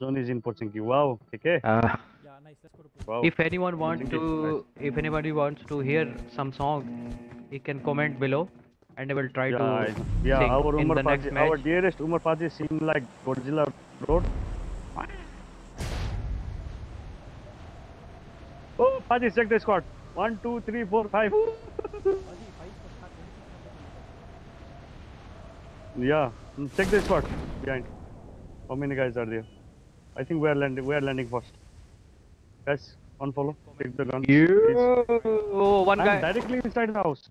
Zone is in Pochinki. Wow. Okay. Uh, Yeah, nice. Let's go to Pune. Wow. if anyone wants Pochinki is to, if anybody wants to hear some song, he can comment below, and I will try yeah, to yeah. sing Our in Umar the next Fazi, match. our dearest Umar Fazi seemed like Godzilla Road. Oh, Fazi, check the squad. One, two, three, four, five. For start. Yeah, mm, check the squad behind. How many guys are there? I think we are landing. We are landing first. Guys, on follow. Take the gun. You, oh, one I'm guy. directly inside the house.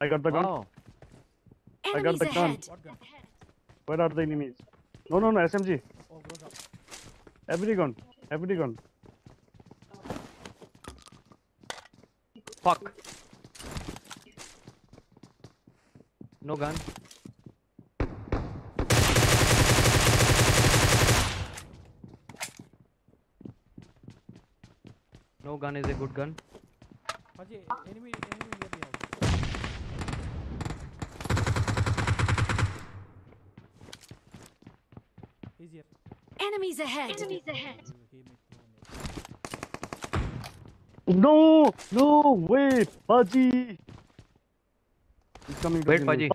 I got the gun. Wow. got the gun. ahead. Gun? Where are the enemies? No, no, no. SMG. Oh, grows up. Every gun. Every gun. Fuck. No gun. No gun is a good gun. Haji, enemy, enemy near the house. He's here. Enemies ahead. Enemies ahead. He may throw me. No, no way, Paji. He's coming Wait, kill me. Paji.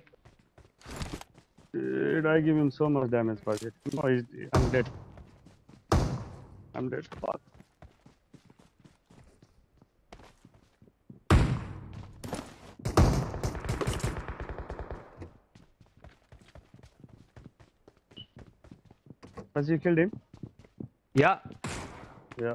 Did I give him so much damage, Paji? No, he's, I'm dead. I'm dead. Fuck. Paji, you killed him? Yeah. Yeah.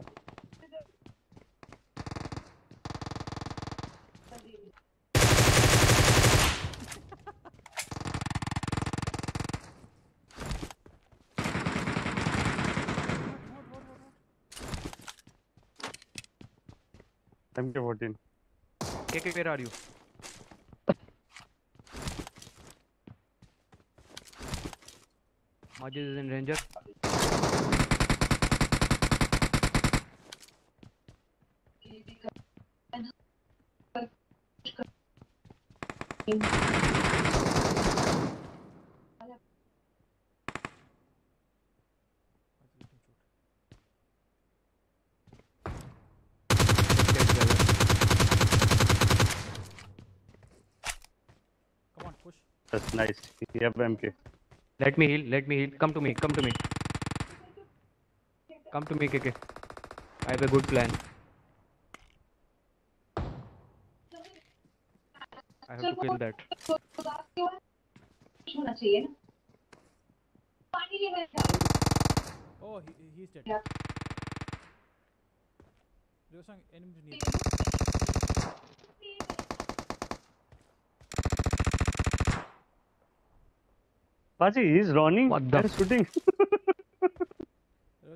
MK14. KK, where are you? Majid is in Ranger. That's nice. You have MK. Let me heal. Let me heal. Come to me. Come to me. Come to me, KK. I have a good plan. I have to kill that. Oh, he, he's dead. Ryosang, enemy near. Paji, he's running What the shooting.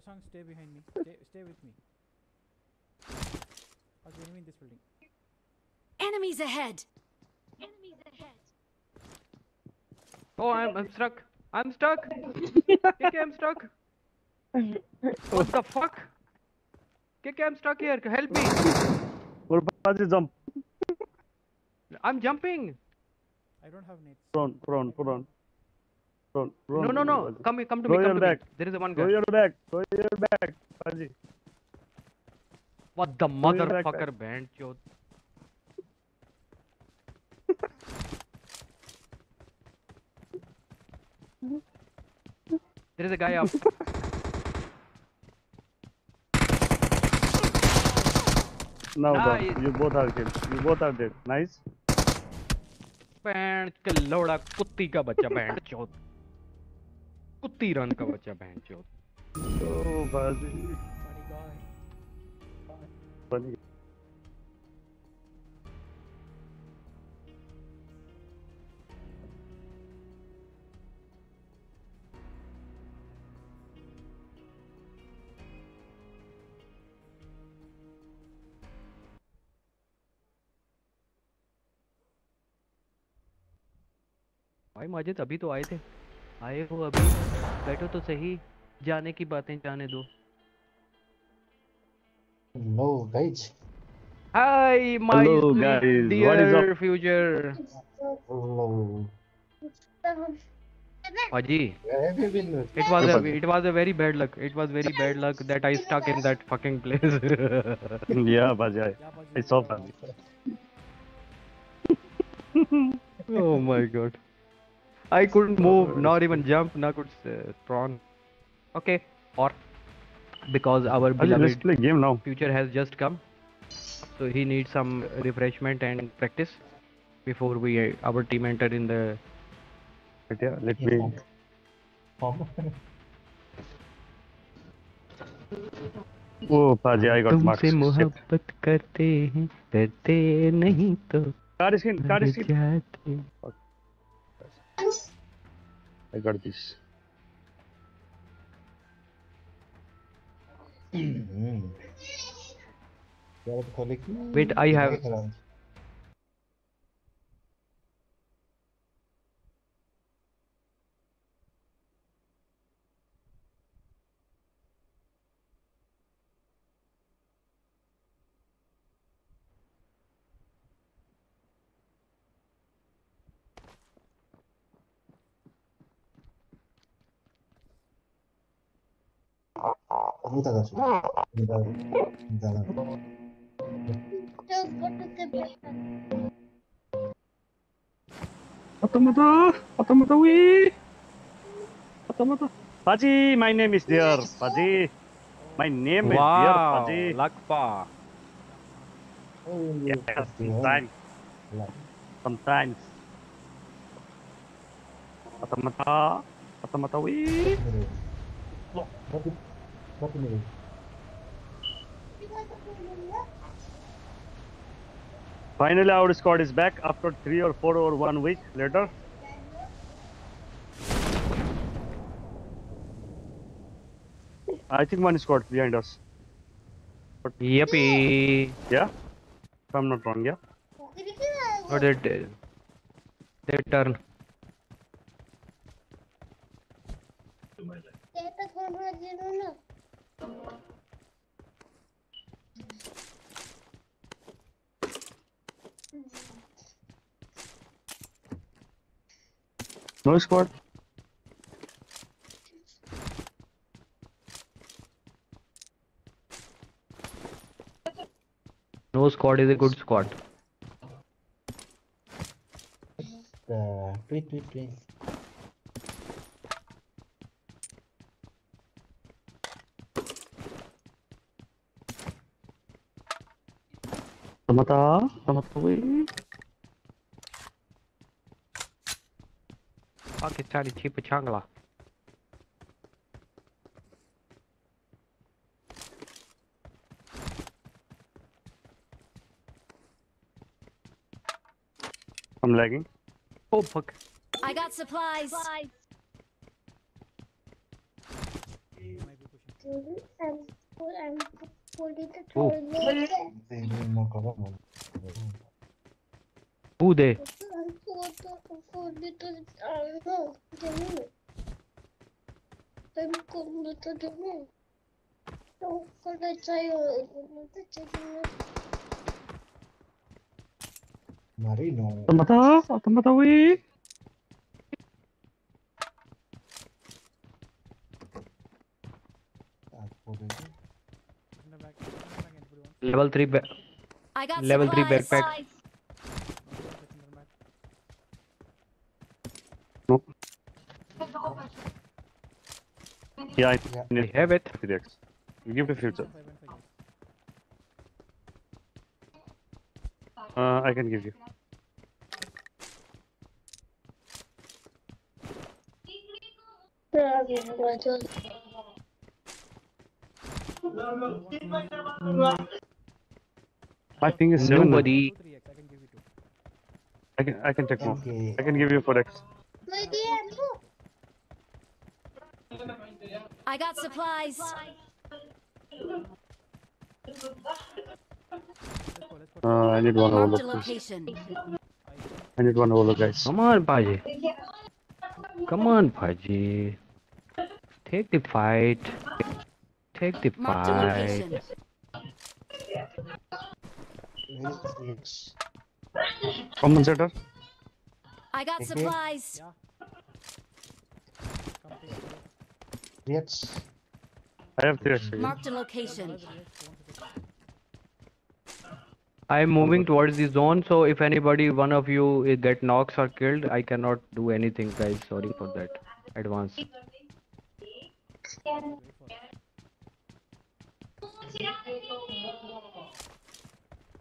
Ryosang, stay behind me. Stay, stay with me. Haji, enemy in this building. Enemies ahead. Enemies ahead. Oh, I'm, I'm stuck. I'm stuck. KK, I'm stuck. What the fuck? KK, I'm stuck here. Help me. Or Paji, jump. I'm jumping. I don't have nades. Prone, prone, prone. Prone, prone. No, no, no. Come. Come to Throw me. Come to me. There is a one Throw your back. Throw your back. Paji. What the Throw motherfucker band chod. There is a guy up. Now done. Nice. You both are killed. You both are dead. Nice. बैंड के लौड़ा कुत्ती का बच्चा band चौथ कुत्ती रन का बच्चा बहन चो भाई माजिद अभी तो आए थे। आए हो अभी। बैठो तो सही। जाने की बातें जाने दो। No guys hi my guys what is up it was it was a very bad luck it was very bad luck that I stuck in that fucking place या बजाय I saw funny oh my god I couldn't move, nor even jump, nor could uh, spawn. Okay, or because our Baji, let's beloved play game now. future has just come, so he needs some refreshment and practice before we uh, our team enter in the. But yeah, let Yeah, me. Form. Oh, Baji, I got marks. तुमसे Shit. मोहब्बत करते हैं डरते नहीं तो Card skin, card मर skin. जाते I got this. Wait, I have. Ahorita Paji, my name is dear. Paji. My name is dear Paji. Lakpa. Sometimes. Sometimes. Automata. Automata, we! Tapi, tapi ini. Finally, our squad is back after three or four or one week later. I think one squad behind us. Yippee. Yeah? If I'm not wrong, yeah? Oh, what did they, they turn? No squad? No squad is a good squad. Uh, tweet, tweet, tweet. Automata. Automata, we! Pakistani cheap changla. I'm lagging. Oh fuck. I got supplies. Might be pushing. I'm I'm pulling the Oh. toilet. Ini mau cover mau. Who they? I'm the toilet. I don't know. Jangan. I'm pulling the toilet. Don't forget saya. Nanti jadi Marino. Automata. Automata, we! Aku dulu. In the back. In the back, everyone. Level 3 ba- I got Level three backpack. Not in the back. Yeah, I Yeah. I have it. 3x. Give me future. Five. Uh, I can give you. My thing is 7. now. Nobody. Two, three X. I can give you two. I can, I can take more. I can give you 4x. Lady Andrew. I got supplies. Let's go. Let's. Uh, I need one Marked holo, location. I need one holo, guys. Come on, Paji. Come on, Paji. Take the fight. Take the fight. location. Yes, yes. Compensator. I got supplies. Yeah. Yes. I have three actually. Marked a location. I'm moving towards the zone, so if anybody, one of you, uh, get knocks or killed, I cannot do anything, guys. Sorry for that. Advance.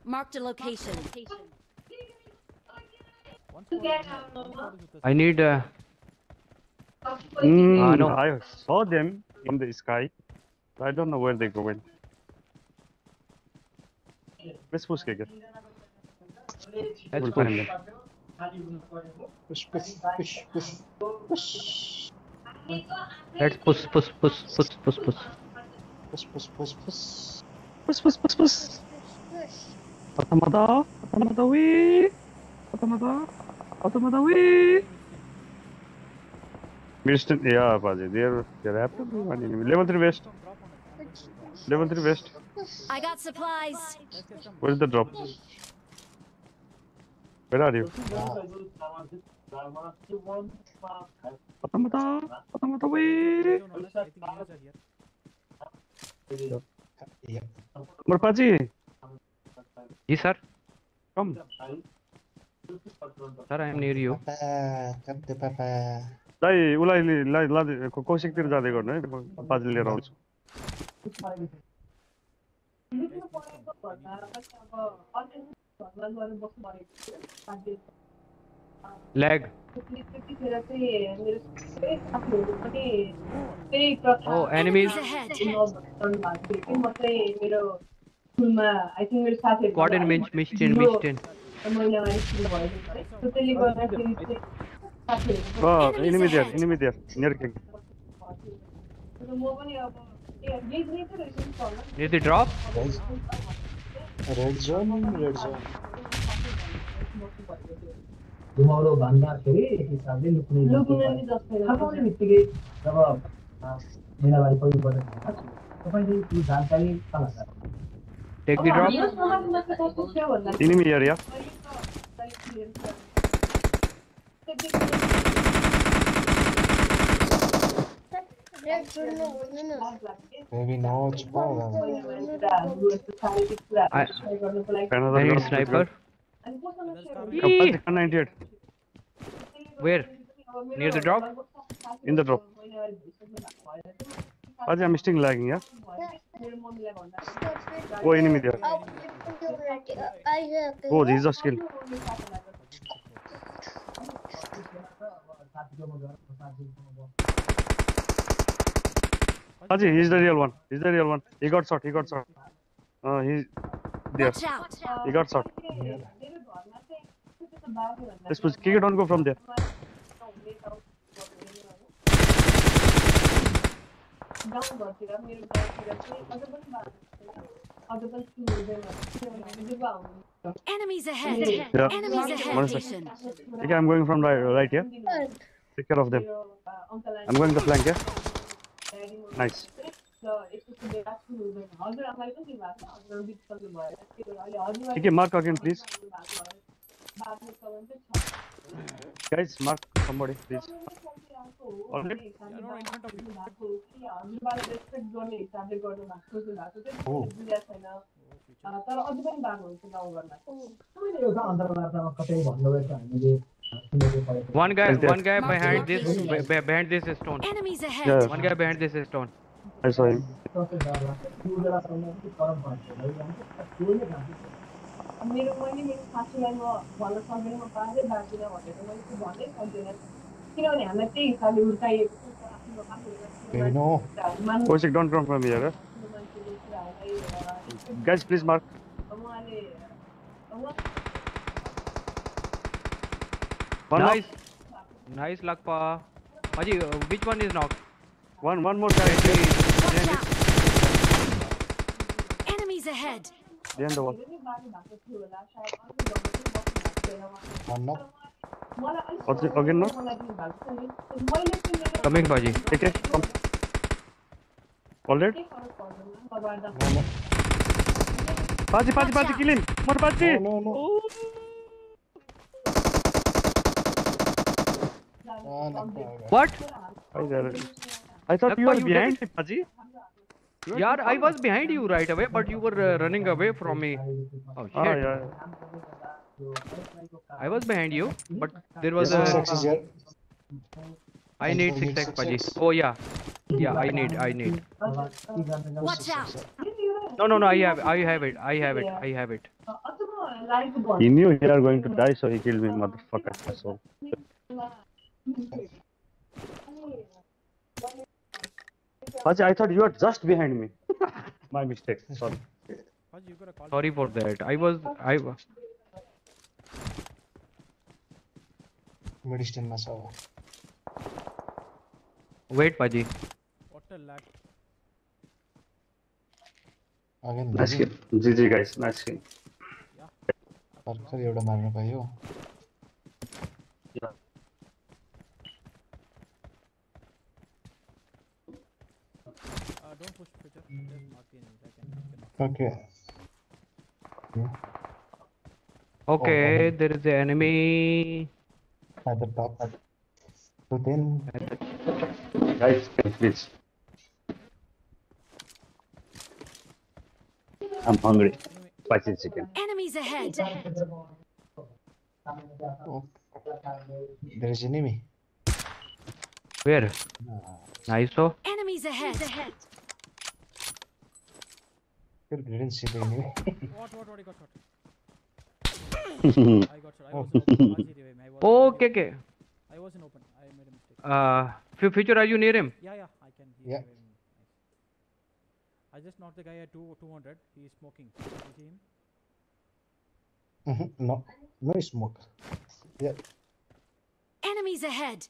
Marked a location. One squad is here. One squad is with us. I need. Uh, Mm, Ah, no. I saw them in the sky. I don't know where they're going. Let's push kick it. let's We'll push. find them. Push, push, push, push, push. Let's push, push, push, push, push, push. Push, push, push, push. Push, push, push, push. Push. Atamada, atamada we. Atamada, atamada we. Midston, yeah, Paji, they're they're happy to be one enemy. Level three vest. Drop on us. Push. Push. Level three vest. I got supplies. Let's get some. Where is the drop? Where are you? Atamada, atamada we. They don't know. I think enemies are here. Yep. Marpaji, Yes, sir. come. Sir, I am near you. Papa, come to Papa. दाइ उसलाई कौशिकतिर जाँदै गर्नु है बाजे लिएर आउँछु lag oh enemies मेरो Oh, enemy there, enemy there, near king. Did they drop? Red, red zone, red zone. तुम्हारो भंडार करे हिसाबले लुक्ने लुक्ने हटाउने बित्तिकै जब महिनावारी पनि पर्छ तपाईँले त्यो जानकारी तल take the drop enemy area Maybe no, it's more than I, I Another need drop. sniper. Kappa Where? Near the drop? in the drop. Paji, I'm still lagging, yeah? Oh, enemy there. Oh, I have. He's just killed. Paji, he's the real one. He's the real one. He got shot. He got shot. Uh, he's there. He got shot. Let's push. Kick it. Don't go from there. Enemies ahead. Yeah. Enemies ahead. One sec. Location. Okay, I'm going from right, right here. Take care of them. I'm going the flank, yeah? Nice. Okay, mark again, please. Guys, mark somebody, please. Already? Yeah, no, in front of you. Oh, तर अझै पनि बाटो हुन्छ गाउँघरमा तपाईँले एउटा अन्तर्वार्तामा कतै भन्नुभएको हामीले One guy, one guy behind this, behind this stone. Enemies Yeah. ahead. One guy behind this stone. I saw him. है मेरो मैले मेरो सासूलाई म भन्न सक्दिनँ म पारै बाँच्दिनँ भनेर मैले त्यो सक्दिनँ किनभने हामीलाई त्यही हिसाबले हुर्काइएको छ cosec don't come from here guys please mark Nice, nice Lakpa. Maji, which one is knocked? One, one more guy. Enemies ahead. Then the one. One knock. मलाई अलिक Again- again knock? मलाई दिनु भएको छ नि मैले चाहिँ मेरो Coming, Paji. Okay, come. All dead? केही फरक पर्दैन लगाएर No, no. Paji, Paji, Paji, kill him. More Paji. No, no, no. Ah, knock. What? Hi there. I thought you Appa, were you behind me, Paji. You were Yeah, too I far. was behind you right away, but you were uh, running away from me. Oh Ah, shit! yeah. I was behind you, but there was yes, a. Six yeah. I need six, six, six Paji. Oh yeah, yeah. I need. I need. Watch out! No, no, no. I have. I have it. I have it. I have it. He knew he are going to die, so he killed me, motherfucker. So. Paji, I thought you were just behind me. My mistake. Sorry. Sorry for that. I was. I was. Mid stand में सब wait पाजी what a lag again nice kill ji ji guys nice kill पर्कर एवढा मारणार पाहिजे हो don't push picture just mark in I can okay okay, okay. there is the enemy at the top so then Guys, please. I'm hungry. Spicy chicken. Enemies ahead! oh, there is an enemy Where? Nice. Oh. Enemies ahead! you didn't see the enemy What? What? What? He got Okay, okay. I was in open. I made a mistake. Uh, Fu- future, are you near him? Yeah, yeah. I can. He Yeah. revived I just knocked the guy at two, 200. He is smoking. You see him? Mhm, no no smoke yeah Enemies ahead!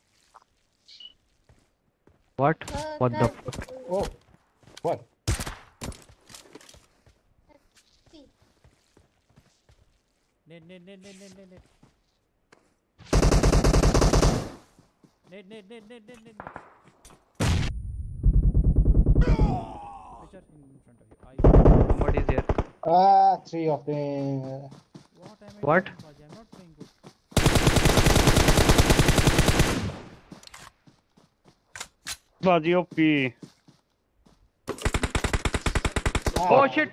What? What the fuck? oh what Ned, Ned, Ned, Ned, Ned, Ned, Ned. Ned, Ned, Ned, Ned, Ned, Ned, Ned. In front of you. I. Somebody is ah three of them What am I What? I'm not playing good. Paji OP. Oh shit!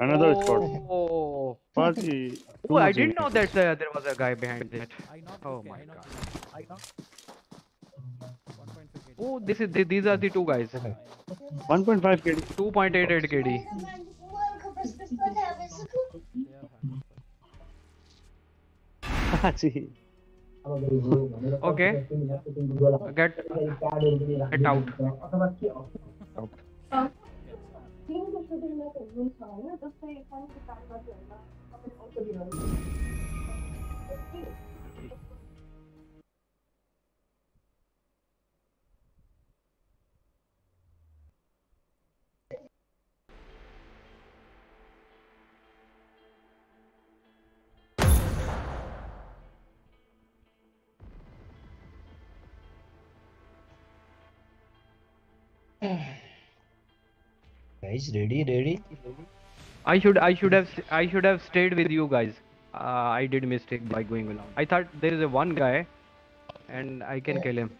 Another squad. Oh, Paji. oh I didn't know that uh, there was a guy behind that. Oh my I knocked this guy. I knocked. 1.5 KD. Oh, this is th- these are the two guys. 1.5 KD. 2.88 KD. They are hard. Paji. Okay. Get get out. কিন্তু শুধু না একদম হয় না তো সেই এখানে কি কাজ বাজ না আমাদের অত বিরল Yeah guys ready ready I should I should have I should have stayed with you guys. Uh, I did mistake by going along. I thought there is a one guy, and I can kill him.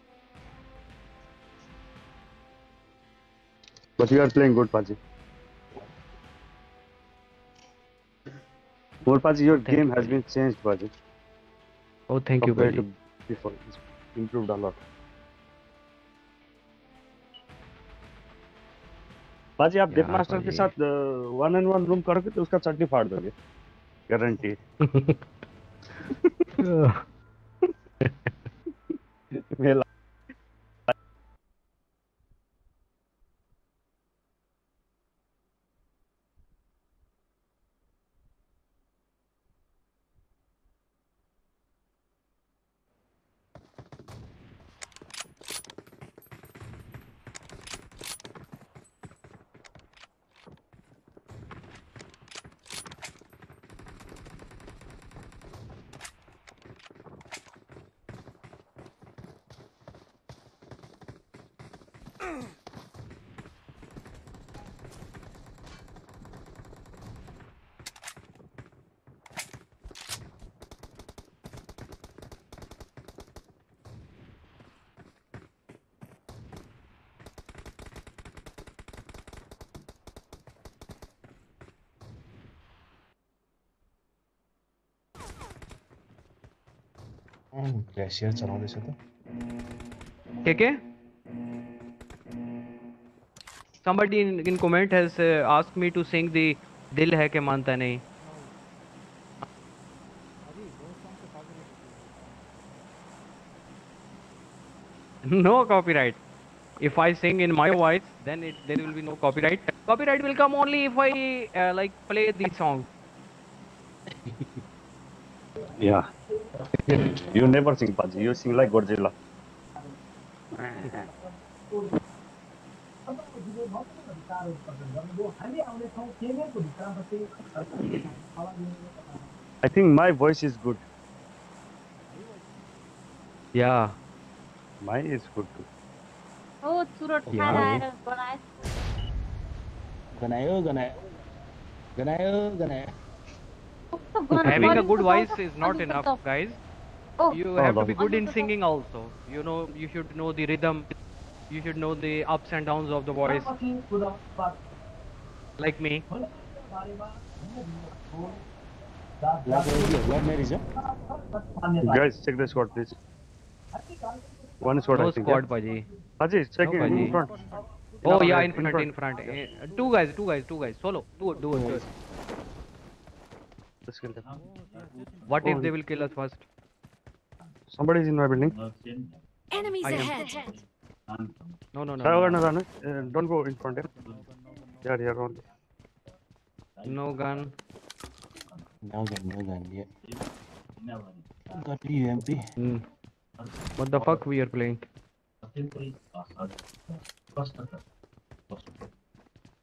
But you are playing good, Paji. More Paji, your Thank game you, has been changed, Paji. Oh, thank you, compared buddy. to before. It's improved a lot. पाजी आप dip master के साथ one and one room करोगे तो उसका चट्टी फाड़ दोगे। Guarantee glacier चलाओ जैसे तो क्या क्या somebody in, in comment has uh, asked me to sing the है Adi, those songs are copyrighted. no copyright if i sing in my voice then it there will be no copyright copyright will come only if i uh, like play the song Yeah. you never sing Paji. You sing like Godzilla. I think my voice is good. Yeah. Mine is good too. Oh, Surat yeah. Ganayo, Ganayo. Ganayo, Ganayo. Having a good voice is not enough, guys. You oh, have to be good in singing also. You know, you should know the rhythm. You should know the ups and downs of the voice. Like me. Guys, check the squad, please. One squad, no I think. squad, Paji. Paji, check no, in, in front. Oh, yeah, in front, in front. In front. Two guys, two guys, two guys. Solo. Two, two, two. Let's kill them. What if oh, they will kill us first? Somebody is in my building. Enemies ahead. No, no, no. Eh, don't go in front. Eh? Yeah, yeah, run. No gun. Now gun, yeah. Got UMP. Mm. What the fuck we are playing?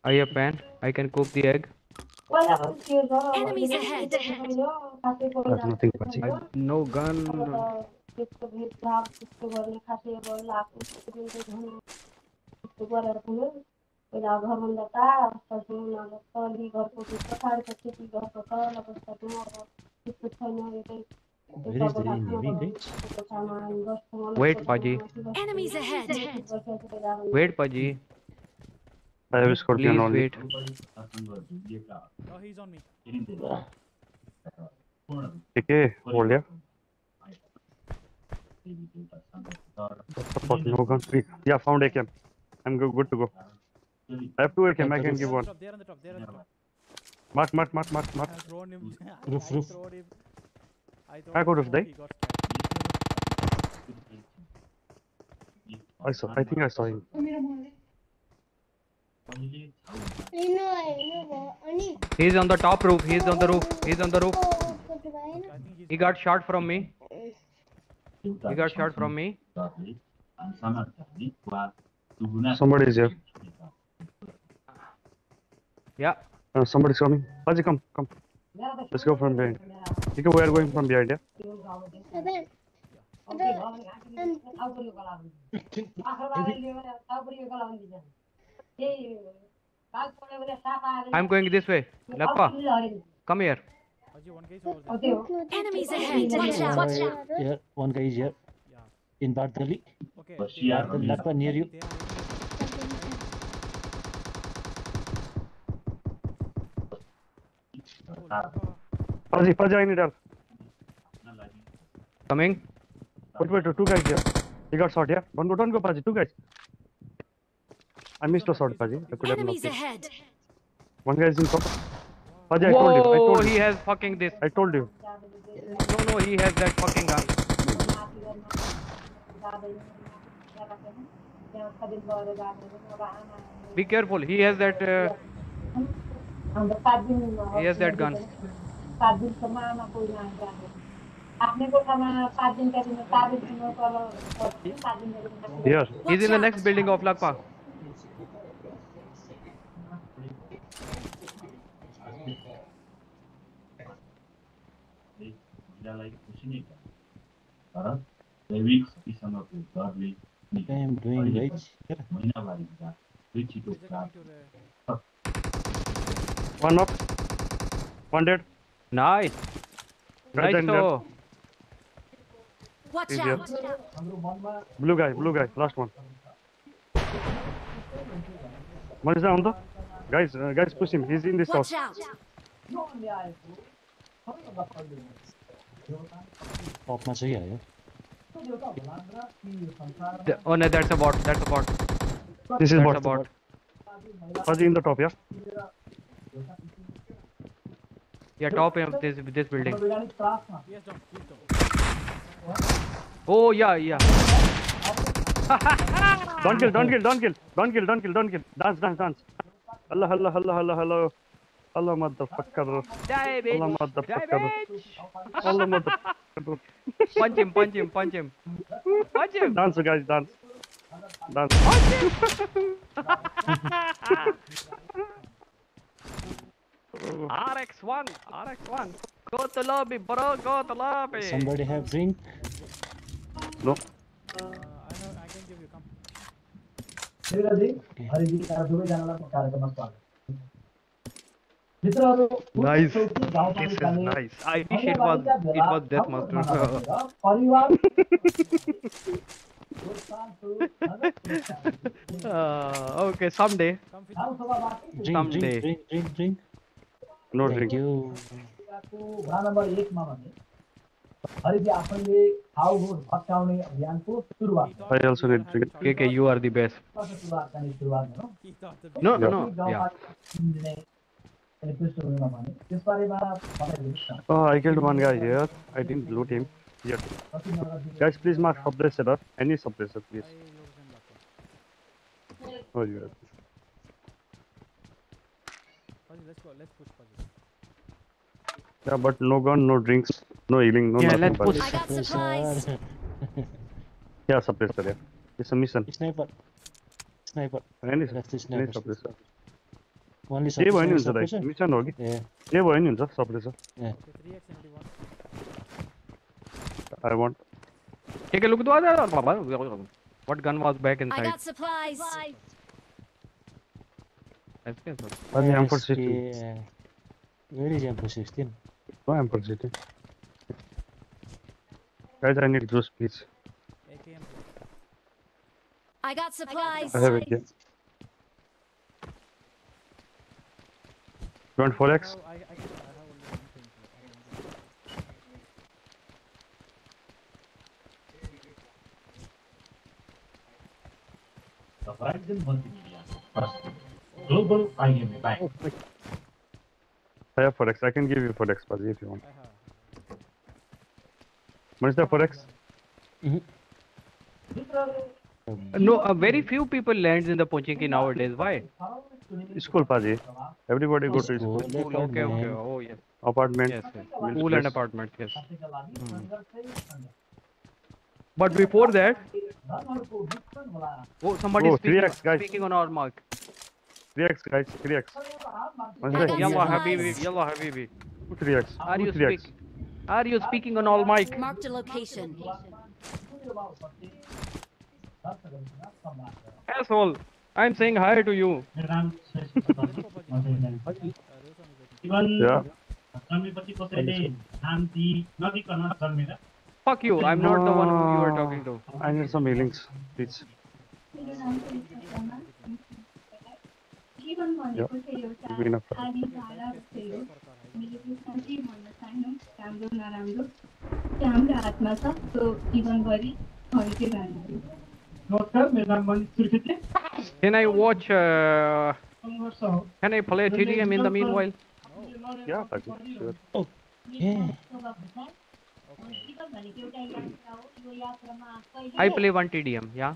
I have pan. I can cook the egg. Enemies ahead. Nothing much. No gun. No. Raghavan Dutta पशु नागत ली घर को कुछ पठार कर के ती घर को कर लग सकते हैं और कुछ कुछ है ना ये Where is the enemy? Wait, Paji. Enemies ahead. Wait, Paji. I have scorpion Please only. Wait. Oh, he's on me. ठीक है, बोल दिया. What the fuck, no gun. Yeah, found AK. I'm good to go. Have to it, I can give one. There on the top, there on the top. Mark, mark, mark, mark, mark. I thrown him. Roof, roof. I thrown him. I. I saw, I think I saw him. He's on the top roof, he's on the roof, he's on the roof. He got shot from me. He got shot from me. Somebody is here. Yeah. Uh, somebody's coming. Paji, come, come. Let's go from behind. Okay, we are going from behind. Yeah. I'm going this way. Lakpa, come here. Ajay, one guy is over there. Enemies ahead. Watch out. Watch out. Here, one guy is here. In Bartali. Okay. Lakpa near you. Oh. Wait, wait, two guys here. He got shot, yeah? Don't go, don't go, Paji, two guys. I missed a shot, Paji. I could have Enemies knocked him. ahead. One guy is in top. Paji, I told you, I Whoa, told he you. has fucking this. I told you. No, no, he has that fucking gun. Be careful. He has that. Uh, अन्त सात दिन yes, सात दिनसम्म आमाको उयो आएर आफ्नै कोठामा सात दिनका दिन चार दिनसम्म तल सात दिनका दिन नेक्स्ट बिल्डिङ अफ लाक्पा महिलालाई खुसी नै तर दैविक शक्तिसँगको डरले महिनावारी हुँदा दुई छिटो प्राप्त One up, One dead. Nice. Right nice so. Watch out. Blue guy, blue guy, last one. What is that on the? Guys, uh, guys, push him. He's in this Watch house. Pop na chahiye. Eh. Oh no, that's a bot. That's a bot. This is that's bot. A bot. Fuzzy in the top, yeah. Yeah, top of this this building. Yes, down, please down. Oh yeah, yeah. Don't kill, don't kill, don't kill, don't kill, don't kill, don't kill. Dance, dance, dance. Allah, Allah, Allah, Allah, Allah. Allah, motherfucker. Die, bitch. Die, motherfucker. bitch. Allah, motherfucker. Punch him, punch him, punch him. Punch him. Dance, guys, dance. Dance. RX1, RX1. Go to lobby, bro. Go to lobby. Somebody have drink? No. Uh, I know, I can give you, come. Nice. This is nice. I wish it was it was Death Master. uh, okay, someday. Come with me. Drink, Someday. drink, drink, drink, drink. No thank you भा नंबर एकमा भने हरिजी आफैले how hood भत्काउने अभियानको सुरुवात I also need drink के के you are the best सुरुवात गर्ने सुरुवात नो नो नो या अनि त्यस्तो हुनु भने त्यस बारेमा बताइदिनुहोस् न I killed one Guys, please mark suppressor. Any suppressor, please. Oh, yeah. Fuzzy, let's go. Let's push Fuzzy. Yeah, but no gun, no drinks, no healing, no Yeah, nothing. let's Fuzzy. push. I got supplies. Suppressor. Yeah, suppressor, yeah. It's a mission. Sniper. Sniper. Any, That's the any sniper. suppressor. Only के भयो नि हुन्छ suppressor. दाइ mission हो कि Yeah. के भयो नि हुन्छ suppressor. Okay, 3x anyone. I want. Take a look at that, Baba. What gun was back I inside? got supplies. That's good. Fuzzy, I'm for city. Yeah. Where is M416? No, I'm for city. Guys, I need juice, please. AKM. I got supplies. I have it here. You want 4x? I, I, I, can, I have only one thing. So I don't know. The Verizon global IMA bank. Oh, I have 4x. I can give you 4x, if you want. I. What is the 4x? Mm-hmm. Uh, no, uh, very few people lands in the Pochinki nowadays. Why? School, Fuzzy. Everybody go to School, school. okay, okay. Oh yes, Apartment. yes, yes. Will Pool and apartment, apartments, yes. Hmm. But before that, oh somebody Oh, is speaking, 3x, guys. speaking on our mark. رياكس جايز رياكس يلا Habibi, يلا Habibi. put reacts are you reacts are you speaking on all mic? Mark the location. Asshole i'm saying hi to you. Yeah. Fuck you, I'm not the one who you are talking to. I need some healings, please. Can I watch? Uh, can I play TDM in the meanwhile? Yeah, I can. Sure. Oh, yeah. I play one TDM. Yeah.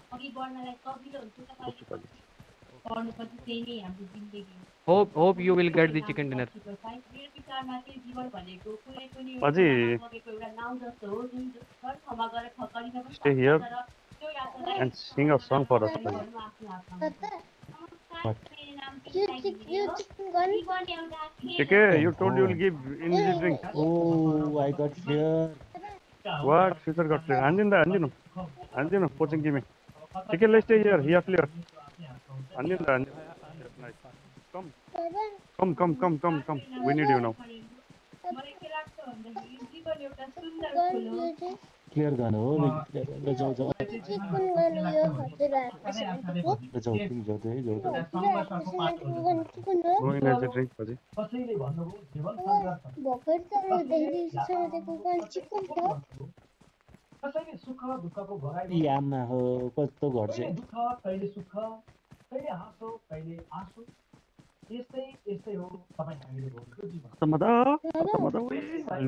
अघि बढ्नलाई सजिलो हुन्छ Okay, तपाईँ Fuzzy. पढ्नुपर्छ त्यही नै हाम्रो जिन्दगी हो Hope hope you will get the chicken dinner. मेरो विचारमा चाहिँ जीवन भनेको कुनै पनि अझै एउटा बगेको एउटा नाउँ जस्तो हो जुन हर ठाउँमा गएर ठक्करिन पनि Stay सक्छ, here तर त्यो यात्रालाई and sing a song for us, अगाडि Fuzzy. बढ्नु आफ्नो हातमा हुन्छ। What? मेरो नाम You चाहिँ chick- साइली you हो। chicken gun? जीवन एउटा खेल Okay, you told you will give energy drink. Oh, I got flare. What? Future got clear. Anjin da, Anjin. Anjin, coaching give me. Okay, let's stay here. Here clear. Anil, Anil. Nice. Come. Come, come, come, come, come. We need you now. Clear गर्नु हो जाउँ जाउँ आमा हो कस्तो घर चाहिँ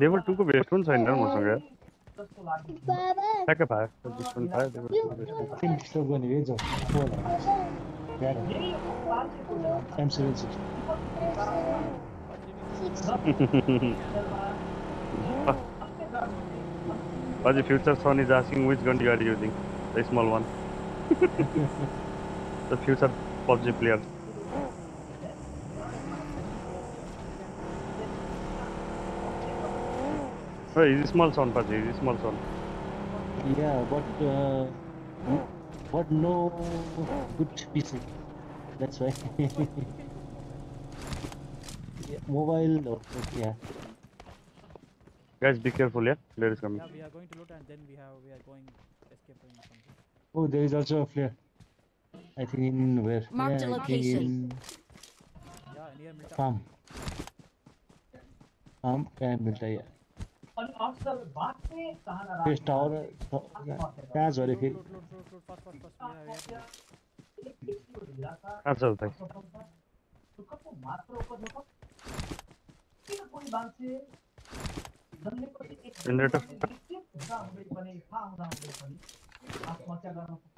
Level 2 को vest one sign down मुझे गया. Check up आया. Vest one था. Level 2 vest one. Team disturb बने ये जो. Four. Yeah. M seven six. Hahaha. What's the future? Sony is asking which gun you are using? The small one. the future PUBG player. Oh, he's small son, Baji. He's small son. Yeah, but uh, but no good PC. That's why. yeah, mobile. Or, yeah. Guys, be careful, yeah? Player is coming. Yeah, we are going to loot and then we have we are going escaping something. Oh, there is also a flare. I think in where? Marked a yeah, I think location. in Yeah, near Milta. farm. Farm and Milta, yeah. अनि अक्सर बाँच्ने चाहना This tower, राख्ने कहाँ झऱ्यो फेरि Loot, loot, loot, loot, fast, fast, fast. We have, we have to- एक व्यक्तिको निराशा कहाँ छ उता असफलता दुःखको मात्र उपद्रव किन कोही मान्छे जन्मेपछि एक Generator. निश्चित हुँदा हुँदै पनि थाहा हुँदा हुँदै पनि आत्महत्या गर्न पुग्छ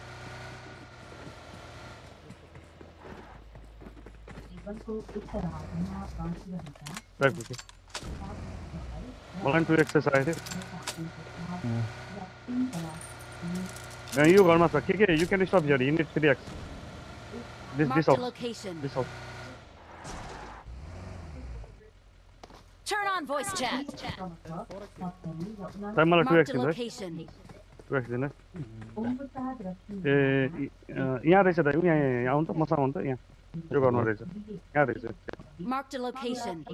राखिदिएको मलाई टु एक्सेस आएको थियो यो घरमा छ के के you can stop here unit three X this this this house Turn on voice chat. Time mala 2x din. 2x यहाँ रहेछ दाइ यहाँ यहाँ त मसँग आउनु त यहाँ You're going to Yeah, it. Marked a location.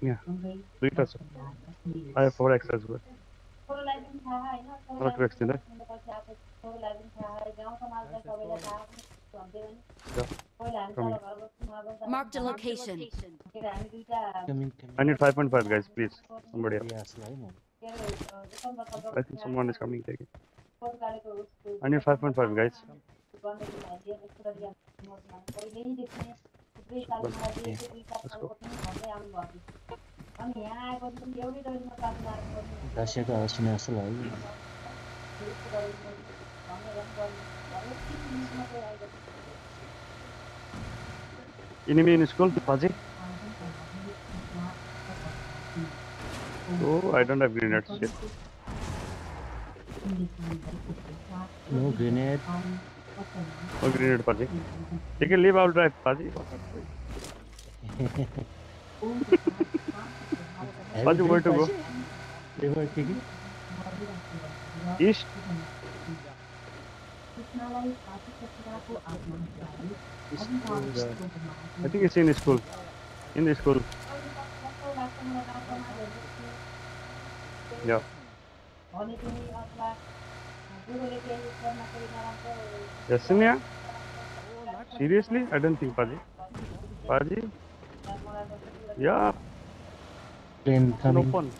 Yeah. Do it as I have 4x as well. Not correct, did I? Location. I need 5.5 guys, please. Somebody else. I think someone is coming. Take it. Under 5.5 guys राशियाको सुने जस्तो लाग्यो enemy in school बाजे I don't have grenades shit no grenade और grenade पर जी ठीक है leave out drive पाजी पाजी वेयर टू गो लीवर ठीक है east I think it's in the school. In the school. Yeah. Yes, Yasmiya? Seriously? I don't think Paji. Paji? Yeah. Train coming. Open.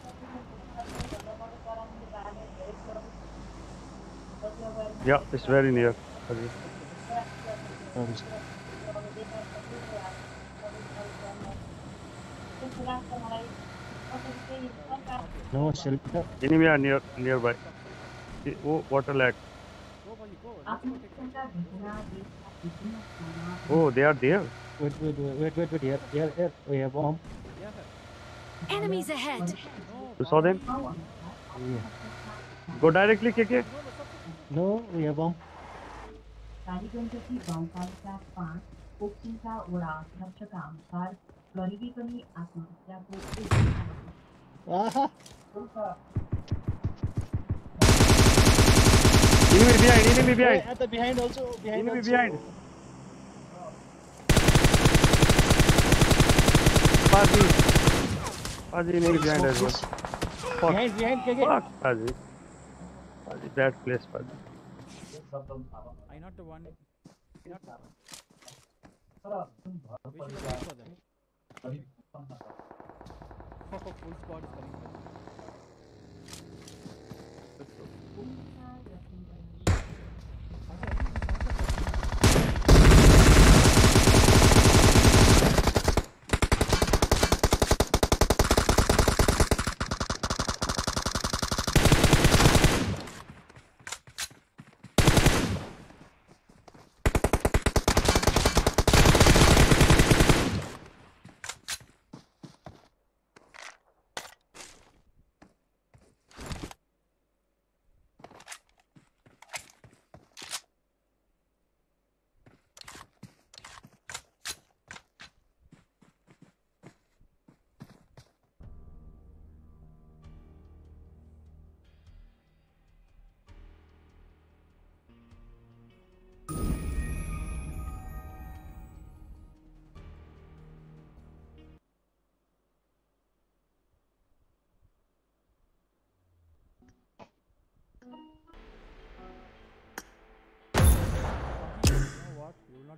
Yeah, it's very near. Paji. No shelter. Enemy are near nearby. Oh, water lag. Oh, they are there. Wait, wait, wait, wait, wait, wait. Here, here, here. We have bomb. Enemies ahead. You saw them? Yeah. Go directly, KK. No, we have bomb. कार्यक्रम की बांकालिका पाँच उपचिंता उड़ा खर्च का अनुसार गरीबी कमी आत्महत्या को Enemy behind, enemy oh, behind. Hey, at the behind also, behind enemy also. behind. Pazi. Pazi enemy behind as well. Fuck. Behind, behind, KK. Fuck, Pazi. Pazi, bad place, Pazi. I not the one. Not the one for full squad is coming. 됐어.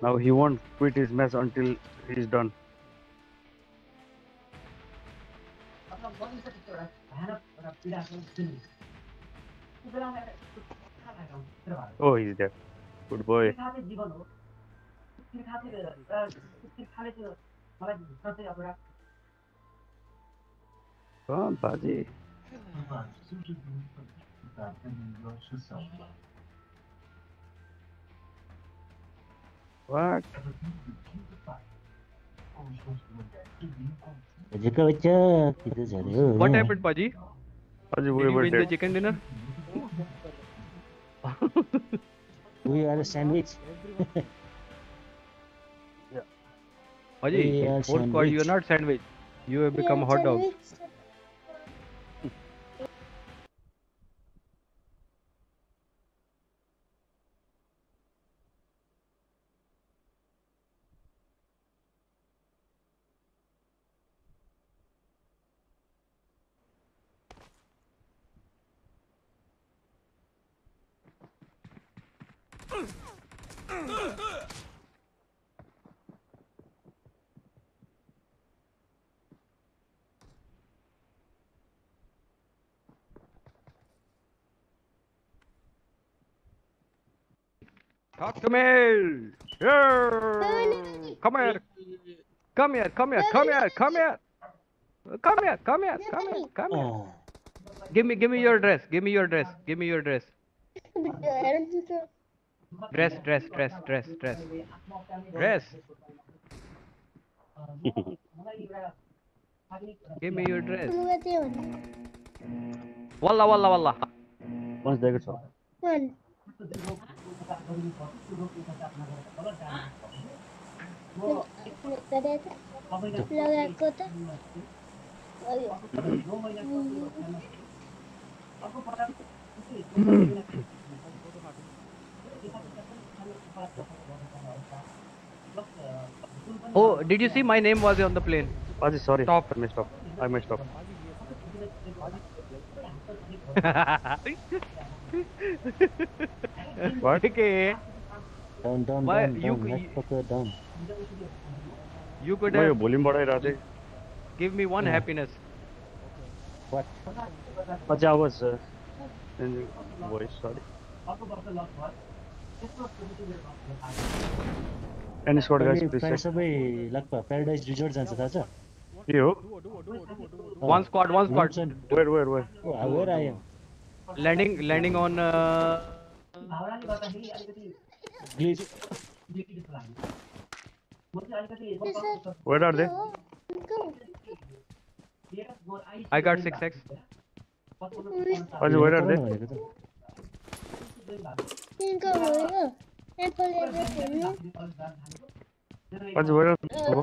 Now he won't quit his mess until he's done. Oh, he's there. Good boy. Come, buddy. What? बजेको बच्चा किती झाले हो What happened, Paji? Pazi, Did we you were win the dead. chicken dinner? We are a sandwich. Paji, We are whole squad, you are not sandwich. You have become hot dog. Talk to me! Yeah! Come here! Come here, come here, come here, come here! Come here, come here, come here, come here! Ah, Give me, give me your dress, give me your dress, give me your dress. Dress, dress, dress, dress, dress. Dress! Give me your dress. Walla, walla, walla. Once they get shot. लगाएको त Oh, did you see my name was on the plane? Pazi, sorry. Stop. I messed up. I messed up. what? Okay. Down, down, Why, down, you, down. Next fucker, down. You could have... Why you बढ़ा रहा थे. Give me one yeah. happiness. What? What job was... In voice, sorry. In squad guys please friends boy, luck paradise Paradise Resort, थाहा छ ए हो one squad one squad where, where? Where where I am? Landing, landing on. Uh... Where are they? I got 6x. Where are they? Where are they? Uh,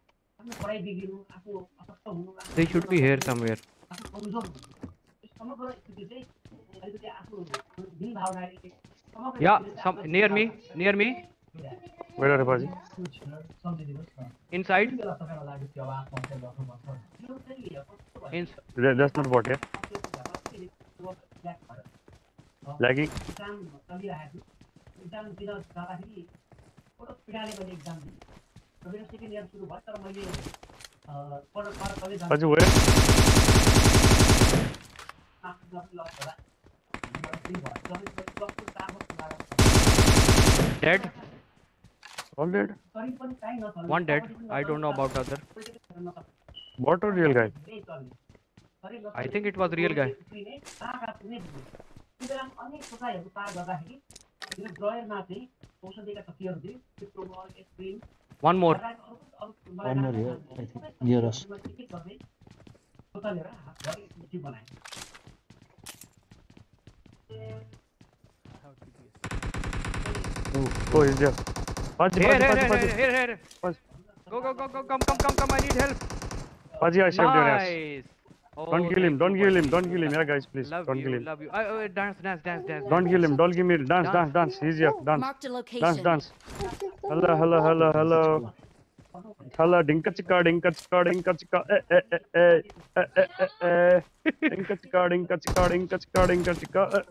त्यो बेलामा चाहिँ अब एउटा प्रतिस्पर्धात्मक भावनाहरूले अरूभन्दा आफू कमजोर कमजोर आफू नहोस् आफू नहुन् कहिले मान्छेको एउटा आफ्नो कुण्ठा रहेको हुन्छ तर अब आफ्नो पढाइ बिग्रिनु आफू असक्त हुनु आफू They should be here somewhere. आफू कमजोर हुनु यस समग्र स्थिति चाहिँ अलिकति आफू दिल भावनाले समग्र Yeah, some near me, near me, where are बाजी सम्झिदिनुहोस् न inside. त्यति बेला तपाईँलाई लाग्यो त्यो अब आत्महत्या गर्नुपर्छ त्यो चाहिँ कस्तो भयो In, that's not what here lagging exam चलिरहेको छु इक्जाम दिन जाँदाखेरि कस्तो पीडाले मैले इक्जाम दिएँ र मेरो सेकेन्ड इयर सुरु भयो तर मैले अँ, पढ पढ कलेज जानु हजुर वेयर आफ्नो आफ्नो लस होला मलाई त्यही भयो जब मैले प्लस टू चार वर्ष लागेको dead. ऑल डेड करिब पनि काहीँ नचल्ने One dead. I don't know about other. What are real guys त्यही चल्ने करिब I think it was real guy. One more. One more here, I think. Near us. Oh, oh he's there. Paji, here, Paji, here, Paji, Paji. here, here, here. Paji. Go, go, go, go, come, come, come, come, I need help. Paji, I saved your ass. Oh, Don't kill him, don't kill him, don't kill him. Yeah, guys, please. Love Don't you, kill him. love you. Uh, uh, dance, dance, dance, dance. Don't kill him, don't give me. Dance, dance, dance. He's here. Dance. Marked a Dance, location. dance. Hello, hello, hello, hello. Hello, dinka chika, dinka chika, dinka chika. Eh, eh, eh, eh. Eh, eh, eh, eh. Dinka chika, dinka chika, dinka chika, dinka chika. Eh.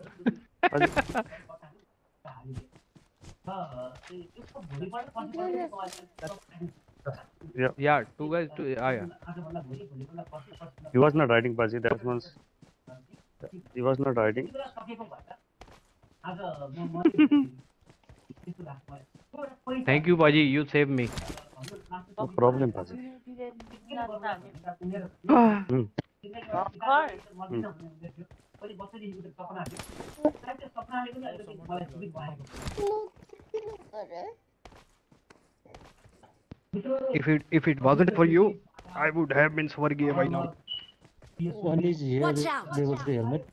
Yeah. Yeah, two guys. Two, yeah, yeah. He was not riding, Baji. That was. He was not riding. Thank you, Baji. You saved me. No problem, Baji. Hmm. hmm. Of if it if it wasn't for you, I would have been Swargia by now. One is here. Watch out. There was the helmet.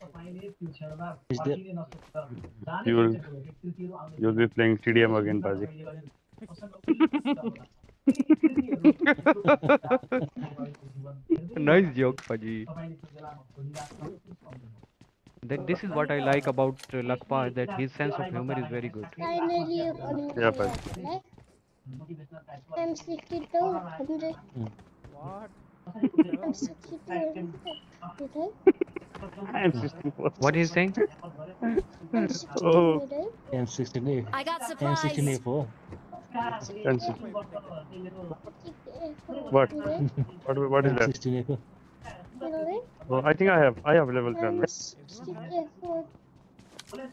Is there? You will you'll be playing TDM again, Paji. nice joke, Paji. Then this is what I like about uh, Lakpa that his sense of humor is very good. Yeah, Paji right? I'm 62, 100, What? I'm 62, 100, right? I'm 64. What is he saying? I'm 62, Oh. right? M16A. I got M16A supplies. for. And six- What? What? What is that? M16A for. Oh, I think I have. I have level 10.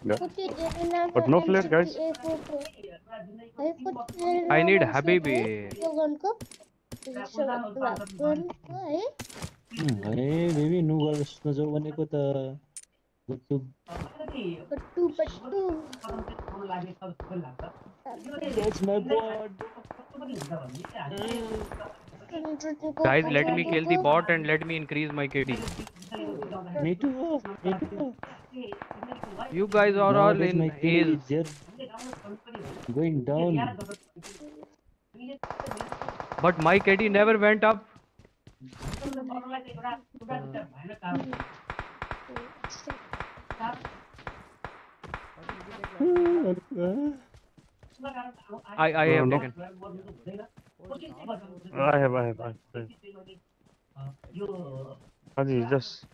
yeah. but no flare guys. i need habibi. Baby new girl न जो बने को तो पट्टू पट्टू पट्टू let's make board Guys, let me kill the bot and let me increase my KD. Me too. Me too. You guys are all in my haze. going down. But my KD never went up. I I No, have no. taken. I have, I have, I have. Haji, just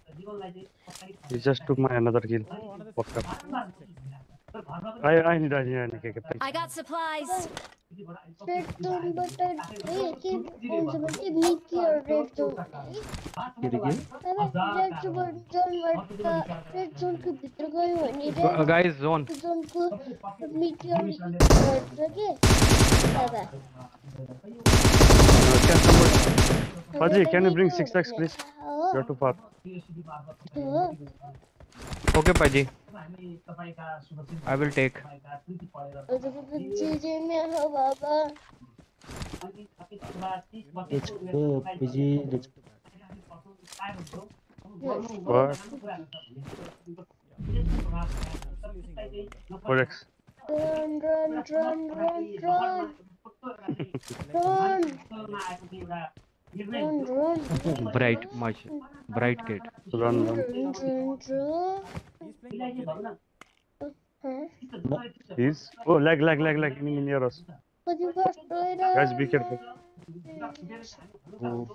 he just took my another kill. Oh, what I I need, I need, I need. I got supplies. redstone butter की responsibility की और redstone ये देखिए redstone zone का redstone के भीतर गए हुए नहीं गाइस जोन जोन को मीकी और लगे दादा Faji, can you bring six stacks, please? You're too far. Okay, Paji. I will take. Let's go, PG. Let's go. What? Codex. Run, run, run, run, run. run. Run, run, run. Bright, much. Bright kid. Run, run. run, run. He's. Oh, lag, lag, lag, lag. Enemy near us. But you got Guys, be careful. Oh.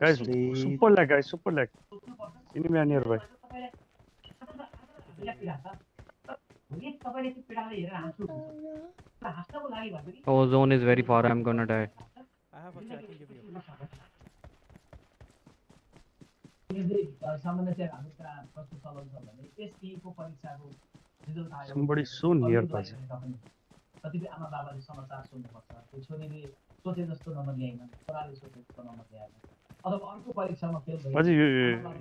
Guys, super lag, guys, super lag. Enemy are nearby. Oh, zone is very far. I'm gonna die. I have actually, I can give you. Somebody so near us. कतिपय आमा बाबाले समाचार सुन्नुपर्छ त्यो छोरीले सोचे जस्तो number ल्याएन छोराले सोचे जस्तो नम्बर ल्याएन अथवा अर्को परीक्षामा फेल भयो हजुर यु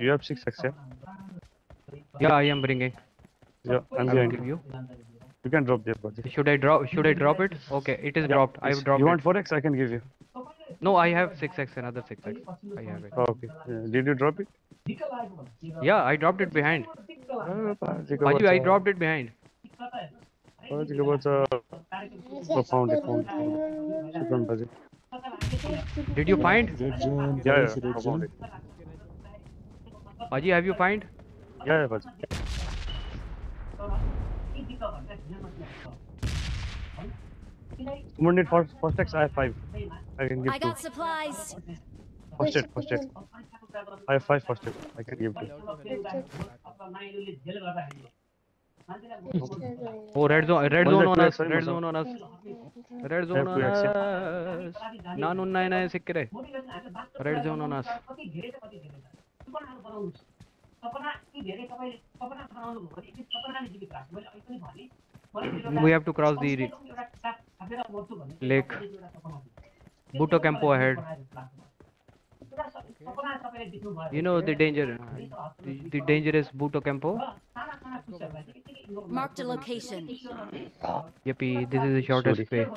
यु हैव 6 सक्सेस या I am bringing yeah I am bringing you You can drop the budget. Should I drop? Should I mm-hmm. drop it? Okay, it is yeah, dropped. I've dropped. You want 4x? I can give you. No, I have 6x. Another 6x. I have it. Okay. Uh, did you drop it? Yeah, I dropped it behind. Ajay, I dropped it behind. Profound account. Did you find? Yeah, yeah. Ajay, have you find? Yeah, yeah. Wounded need first first X, I have five. I can give I got two. supplies. First aid, first aid. I have five first aid. I can give two. Oh, red zone, red zone on us, red zone on us, red zone on us. Nine on nine, nine sick Red zone on us. सपना यी धेरै तपाईँले सपना बनाउनु भयो भने सपनाले जीवित राख्नु मैले अहिले पनि भने we have to cross the lake. Buto Campo ahead. You know the danger, the, the dangerous Buto Campo. Mark the location. Yippee, this is the shortest Sorry. way.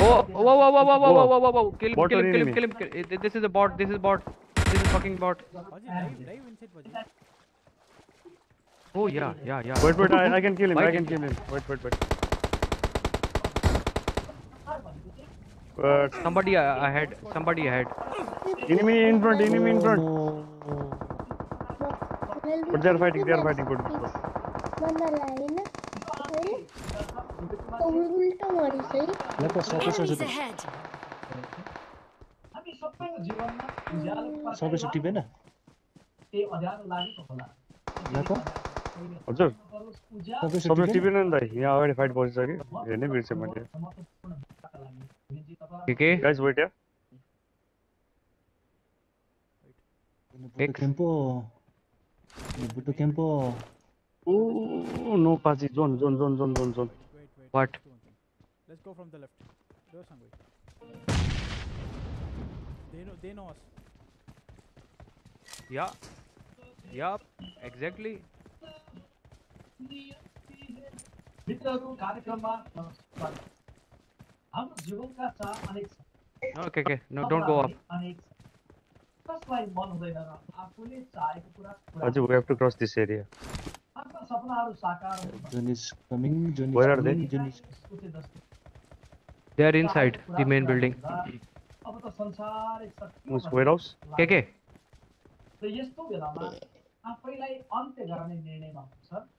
Oh, whoa, whoa, whoa, whoa, whoa, whoa, whoa, whoa, kill him, kill him, kill him, kill him, kill him. This is a bot, this is a bot, this is a fucking bot. oh yeah yeah yeah Wait, wait, I, I can kill him. I Why can did- kill him. Wait, wait, wait. But somebody a- ahead somebody ahead enemy in front, enemy in front. No. But they are fighting, they are fighting. Good. good. मलाई होइन होइन उल्टा मारी सही Lepas, lepas, Enemies lepas. ahead. हामी सबैको जीवनमा उज्यालो सबै छुट्टी हजुर तपाईँ टिपेन नि त यहाँ अगाडि फाइट बसिसक्यो हेर्ने बिर्सेँ मैले ठिकै गाइज़ वेट एक tempo बुटो tempo oh no Paji zone zone zone zone zone zone what let's go from the left दो संग they know they know yeah yeah exactly okay okay no don't go up we have to cross this area आफ्ना साकार where are they Jun they are inside the main building अब संसार एक उस ware house के के यस्तो बेलामा आफैलाई अन्त्य गर्ने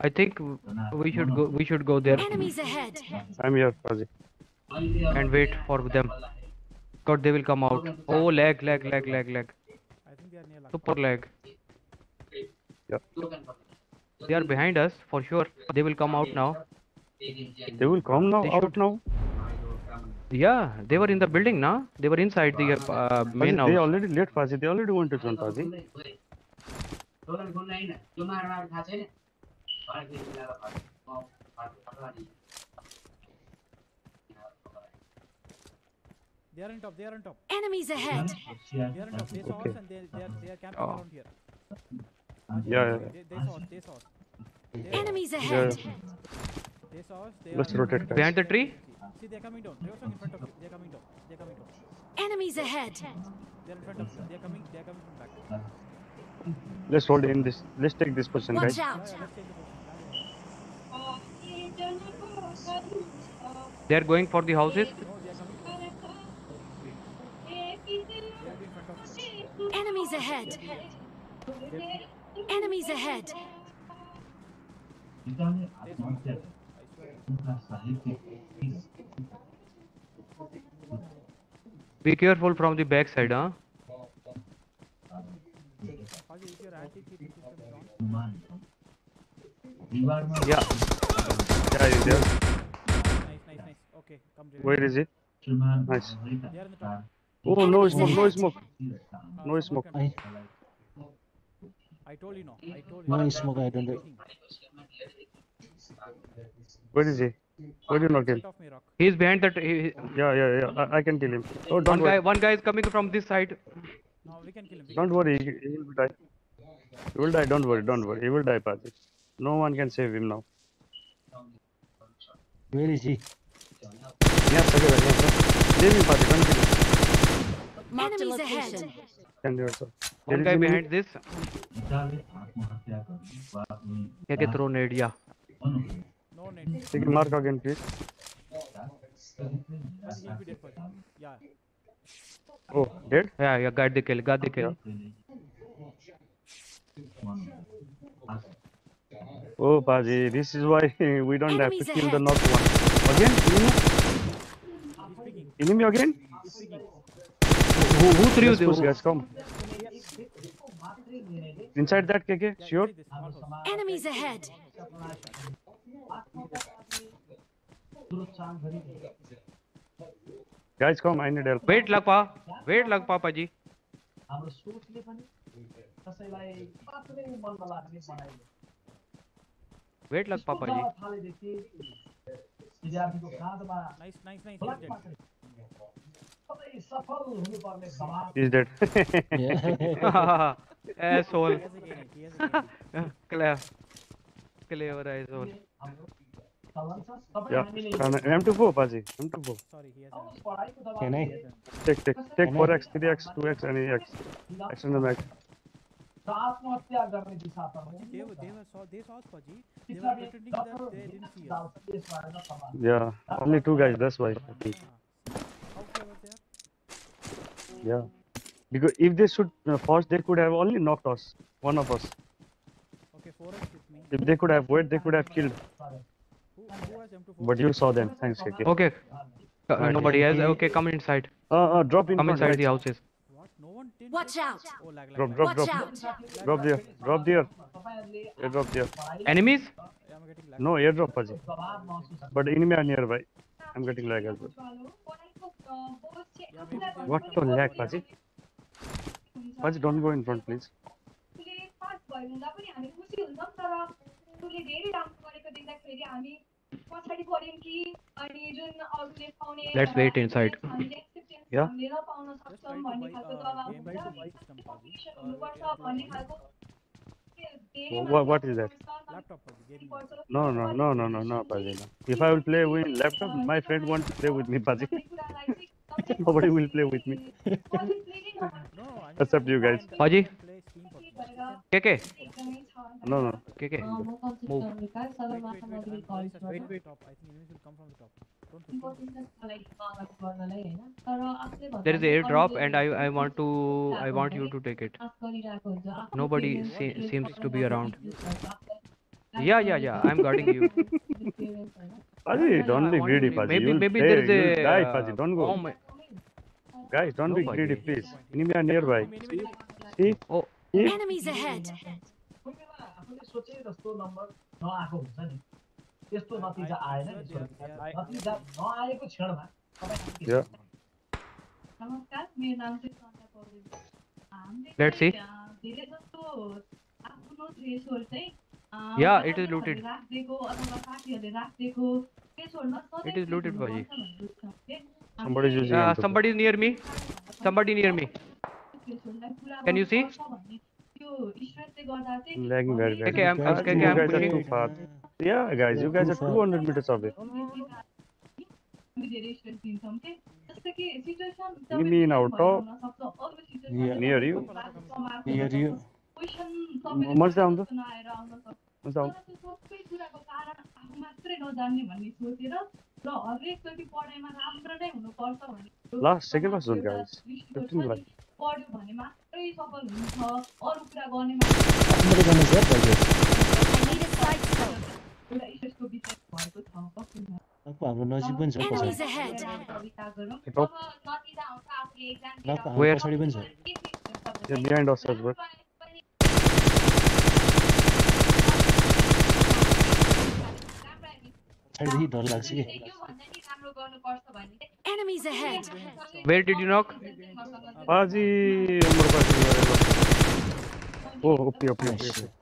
I think we should go. We should go there Enemies ahead. I'm here, Paji. and wait for them. God, they will come out. Oh, lag, lag, lag, lag, lag. I think they are near. Super lag. Yep. They are behind us for sure. They will come out now. They will come now, They out should. now. Yeah, they were in the building now. They were inside the uh, Paji, main they house. already late, Paji. They already went to join Paji. They are on top. They are on top. Enemies ahead. They are on top. They saw Okay. us and they they are they are camping Oh. around here. Yeah, yeah, They, they saw us. They saw us. They, Enemies yeah. ahead. they saw us. They Let's are rotate, guys. Behind the tree? See, they're coming down. They are in front of you. They're coming down. They're coming down. Enemies ahead. They're in front of you. They're coming. They're coming from back. Let's hold in this. Let's take this position, Watch guys. Yeah, out. yeah, let's take the position. They are going for the houses. Enemies ahead. Enemies ahead. Be careful from the back side, huh? Yeah. Yeah, he's there. Nice, nice, nice. Okay, come Where is he? Nice. Oh, no smoke, no smoke. No smoke. I, I told you no. I told you. No smoke, I don't know. Where is he? Where do you knock him? He's behind that. He, yeah, yeah, yeah. I, I can kill him. Oh, don't one worry. guy, one guy is coming from this side. No, we can kill him. Don't worry, he, he will die. He will die. Don't worry, don't worry. He will die, Pati. No one can save him now. Where यहाँ सगे बैठे हैं sir ले भी पाते कम के enemies ahead. Chandigarh sir उनका behind this क्या के थ्रो नेड या? नो नेड ठीक मार्क अगेन प्लीज़ या ओ dead yeah yeah guard they kill guard they kill Oh, dead? Yeah. Yeah. Got the kill. Got the kill. Oh, Paji. This is why we don't have to Enemies kill the ahead. knocked one. Again? Enemy? He's speaking. Enemy again? He's speaking. Who, who threw Let's the? push, guys. Come. Inside that, KK? Yeah, Sure? inside this small house. Enemies ahead. Guys, come. I need help. Wait, Lagpa. Wait, Lagpa, Paji. हाम्रो सोचले पनि कसैलाई मात्रै मनमा लाग्ने बनाइदियो wait लग पापा जी nice nice nice is dead a soul clear clear है soul Yeah, M24 Pazi, M24. Sorry, he has. Can I? Take, take, take 4x, 3x, 2x, any x. X in the max. They were, they were saw, they saw Koji. They were pretending that they didn't see us. Yeah, only two guys. That's why. Yeah, because if they should uh, force, they could have only knocked us, one of us. Okay, four us. If they could have waited, they could have killed. But you saw them. Thanks, KK. Okay. Uh, nobody has. Okay, come inside. Uh, uh drop in. Come inside right. the houses. Watch out. Drop, drop, Watch drop. Out. Drop there. Drop there. Eh, airdrop there. Enemies? No, airdrop, Paji. But enemy are nearby. I'm getting lag as well. What the lag, Paji? Paji, don't go in front, please. Let's wait inside. हामीले acceptance Yeah. हामीले नपाउन Just सक्छौँ try to भन्ने buy, खालको uh, दबाब game by हुन्छ to buy system, Paji. competition Uh, हुनुपर्छ they- they भन्ने want खालको धेरै Wha- मान्छे what is that? Laptop, Paji. Gaming. पर्छ। No, no, no, no, no, no, Paji. No. If I will play with laptop, my friend wants to play with me, Paji. भन्ने कुरालाई चाहिँ Nobody will play with me. कलेजले नै नभन्छ। No, no, I That's up to you guys. Haji, play Steam PUBG. KK, एकदमै छ No, no. KK. म Move. Consider विकास सदरमाथा नगरी Wait, कलेजबाट wait, top. I think enemies will come from the top. Don't push. इम्पोर्टेन्सलाई स्वागत गर्नलाई होइन तर आफूले भन्दा There is पनि airdrop अरूले and I I want to I want you to take it. आश गरिरहेको हुन्छ आफ्नो Nobody parents se- हरूले seems to be सबैलाई around. use गर्छ, आफूलाई Yeah, yeah, yeah. I'm guarding you. parents होइन। Paji, don't I be want greedy, to- Paji. Maybe You'll maybe stay, there is you'll a die, uh, Paji. Don't go. oh my- Guys, don't No, be greedy, Paji. please. Enemy are nearby. Enemy, See? Oh, See? Enemies ahead. कोही बेला आफूले सोचे जस्तो number नआएको हुन्छ नि त्यस्तो नतिजा आएन नतिजा नआएको क्षणमा नमस्कार मेरो नाम चाहिँ पौडेल धेरै जस्तो आफ्नो चाहिँ या इट इज़ लूटेड अथवा इट इज़ लूटेड भाइ somebody is uh, somebody is near me. Somebody near me. can you see? स्ट्रेसले गर्दा चाहिँ ल्यागिङ गर्दै के के एम Yeah, guys, you guys are 200 meters away. You mean out of? Yeah. Near you? Near you. Much down the? Much down. Last second was good, guys. 15 left. पढ्यो भने मात्रै सफल हुन्छ अरू कुरा गर्ने नजिक पनि छ पछाडि पनि छ बिहाइन्ड अस हजुर पछाडिदेखि डर लाग्छ कि Enemies ahead. Where did you knock? Oh, up here, up here, up here.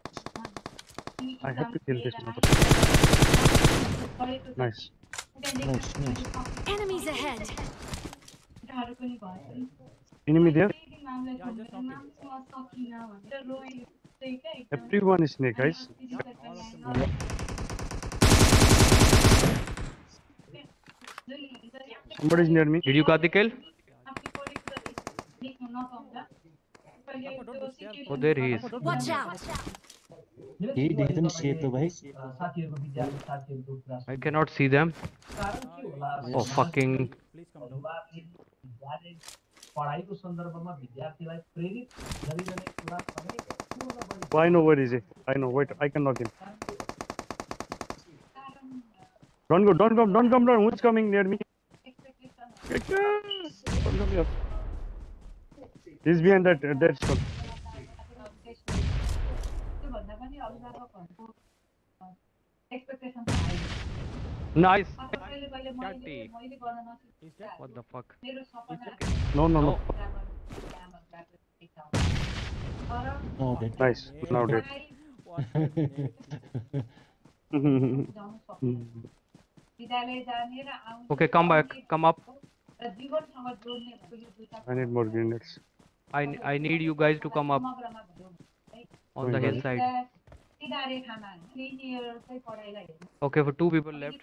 I have to kill this motor. Nice. Nice, nice. Enemies ahead. Enemy there? Everyone is near, guys. Yeah. Somebody is near me. Did you got the kill? Oh, there he is. Watch out! केही देख्दैन सेतो भाइ साथीहरूको विद्यार्थी साथीहरूको कुरा I cannot see them. कारण के होला Oh fucking. Please come down. सुरुवातले विद्यालय पढाइको सन्दर्भमा विद्यार्थीलाई प्रेरित गरिरहने कुरा पनि पूर्ण बढी Oh, I know where is he. I know. Wait, I can knock him. Don't go, don't come, don't come down. Who's coming near me? Don't come here. He's behind that uh, that stone. Chatty. मैले गर्न नसकेको What the fuck? मेरो सपना No, no, no. तर No, that Nice. Now dead. जाउन सक्छु विद्यालय जाने र आउने Okay, come back. Come up. र जीवनसँग जोड्ने भनेको यो दुईटा I need more grenades. I I need you guys to come up समग्रमा भनौँ है on the hillside. Okay, for two people left.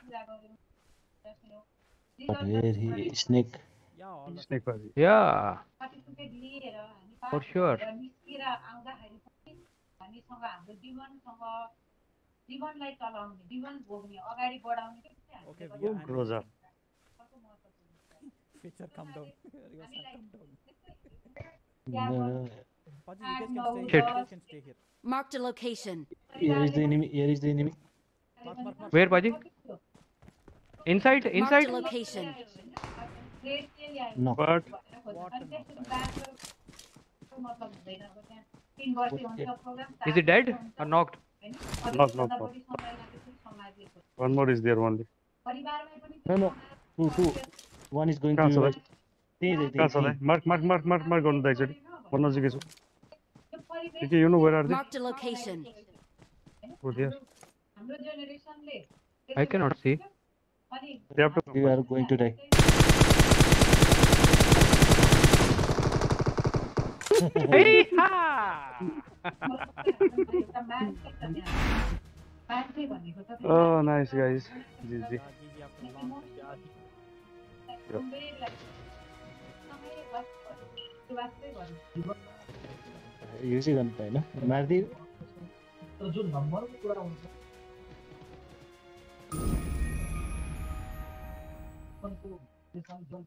Where he snake? Snake Yeah. For sure. जीवनलाई चलाउने जीवन भोग्ने अगाडि बढाउने okay roger future come down Paji, you guys can stay here. You can stay here. Marked a location. Here is the enemy. Here is the enemy. Mark, mark, mark. Where, Paji? Inside, inside. Marked location. No. But. Is he dead or knocked? Knocked, knocked, knocked. One more is there only. No, no. Two, two. One is going Cancel to. Cancel eh? it. Cancel it. Mark, mark, mark, mark, mark on the exit. One was the exit. Okay, you know where are they? Marked a location. Oh dear. I cannot see. They have to we are going to die. hey oh nice guys. GG. Use he gun पे ना मार दी तो जो number पूरा उनका उनको निशान jump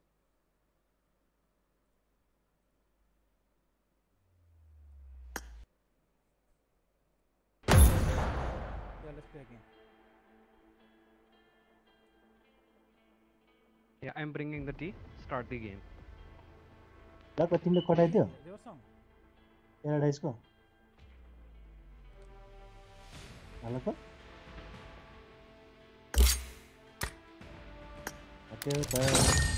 let's. Yeah, I'm bringing the tea. Start the game. Look, what in the code I do? There was some. Paradise को वाला को okay paradise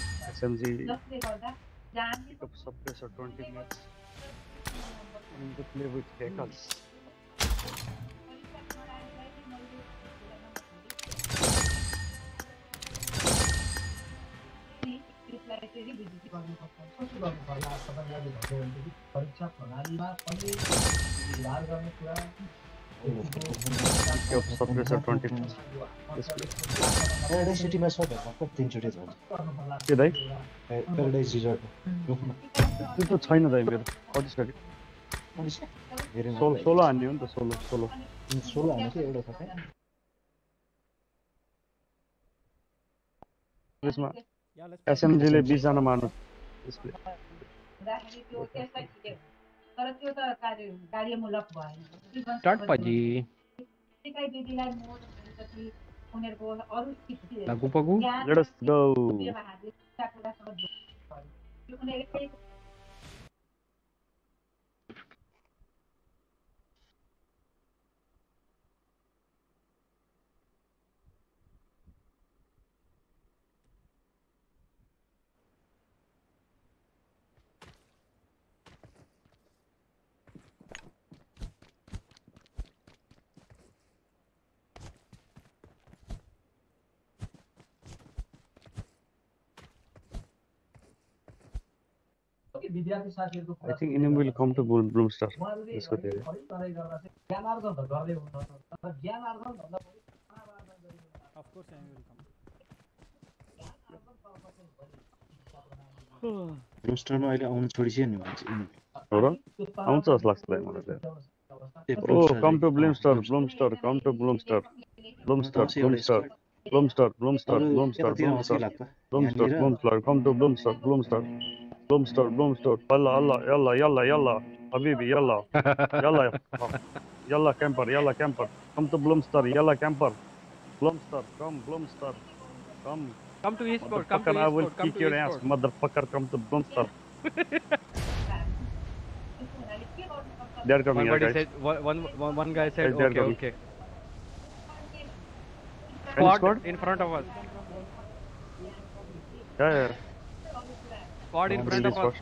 SMG pick up suppressor 20 minutes and to play with vehicles. परीक्षा प्रणाली त्यो त छैन दाइ मेरो। हान्ने हो नि त सोलो सोलो। सोलो हान्ने एउटा छ एसएमजीले बिसजना मार्नु। කරතිය උත කාරිය මුලක් බායි. ටට් පජී. එකයි දීලා මෝඩ් කරතිය उनीहरु को अरु किसिम let's go I think enemy will come to bloom star यसको धेरै ज्ञानार्जन त गर्दै हुन तर ज्ञानार्जन भन्दा पनि of course enemy will come ब्लूमस्टारमा अहिले आउनु छोडिसक्यो नि मान्छे हो र आउँछ जस्तो लाग्छ मलाई त ओ come to bloom star bloom star come to bloom star bloom star bloom star bloom star bloom star bloom star bloom star bloom star bloom star come to bloom star bloom star بوم ستور بوم ستور هلا هلا yalla. يلا yalla, حبيبي Yalla, يلا yalla, camper. يلا كامبر كم تو بلومستر يلا كامبر بلومستر come. بلومستر كم Come to Eastport, come to Eastport, I will come kick your ass, motherfucker, come to Bloomster. They're coming, one guys. Said, one, one, one guy said, They're okay, okay. Squad, squad in front of us. Yeah, yeah. Squad in front of us.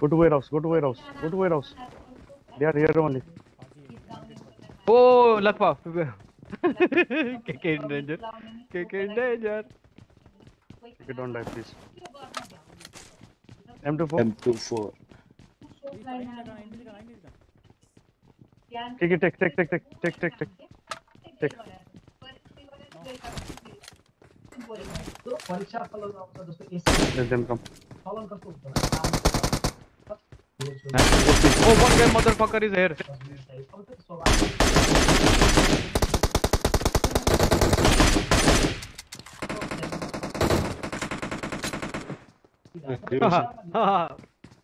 Go to warehouse, go to warehouse, go to warehouse. They are here only. Oh, Lakpa. KK in danger. KK in danger. KK don't die, please. M24. M24. ठीक है take take take take take take take take तो परीक्षा follow आपका दोस्तों AC एकदम कम follow कर तो Oh, one guy motherfucker is here.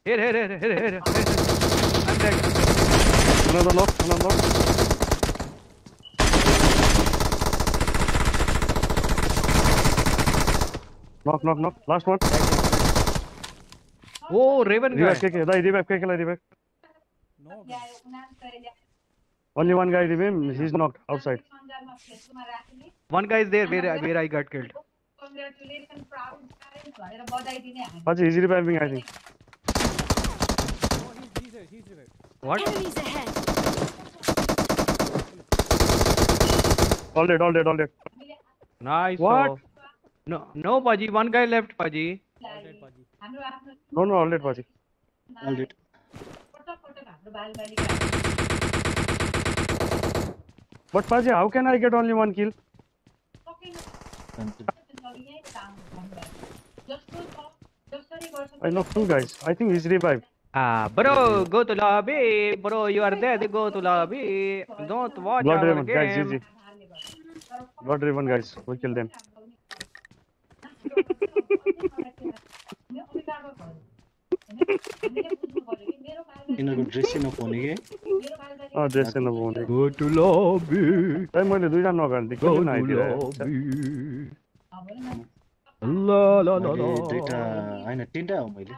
here, here, here, here, here, here. I'm dead. Another knock, another knock. Knock, knock, knock. Last one. Oh, Raven guy. Revive, KK. Dai, revive, KK, lai, revive. No, Only one guy remain. He's knocked outside. One guy is there where, where I got killed. Proud parents भनेर बधाइदिने हामी Paji, he's reviving, I think. What? Enemies ahead. All dead, all dead, all dead. Nice. What? Oh. No, no, Paji. One guy left, Paji. All dead, Paji. No, no, all dead, Paji. All dead. But Paji, how can I get only one kill? I know two guys. I think he's revived. Ah, bro, go to lobby. Bro, you are dead. Go to lobby. Don't watch Blood our Raven, guys, game. GG. Blood Raven, guys. We kill them. यिनीहरूको ड्रेसै नपाउने के अँ dress चाहिँ नपाउने Go to lobby. खै मैले दुईजना नगर्ने Go किन to आइदिएर lobby. La la la मैले la. दुइटा होइन तिनवटा हो मैले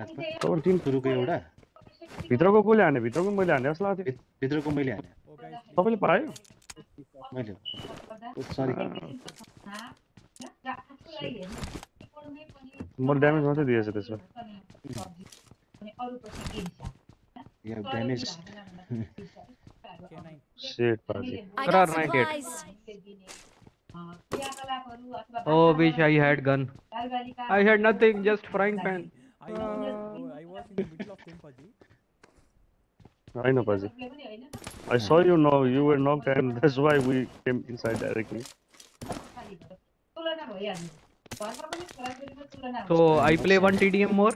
तपाईँ तिन सुरुको एउटा भित्रको कसले हाने भित्रको मैले हाने जस्तो लाग्थ्यो भित्रको मैले हाने तपाईँले पायो मैले सरी मैले ड्यामेज मात्रै दिएछ त्यसमा yeah damage K9. Set Paji I There are got 98. supplies. क्रियाकलापहरू अथवा Oh, wish I had gun. I had nothing, just frying pan. I, was in the middle of him, I know, Pazi. I saw you now, you were knocked and that's why we came inside directly. So, I play one TDM more?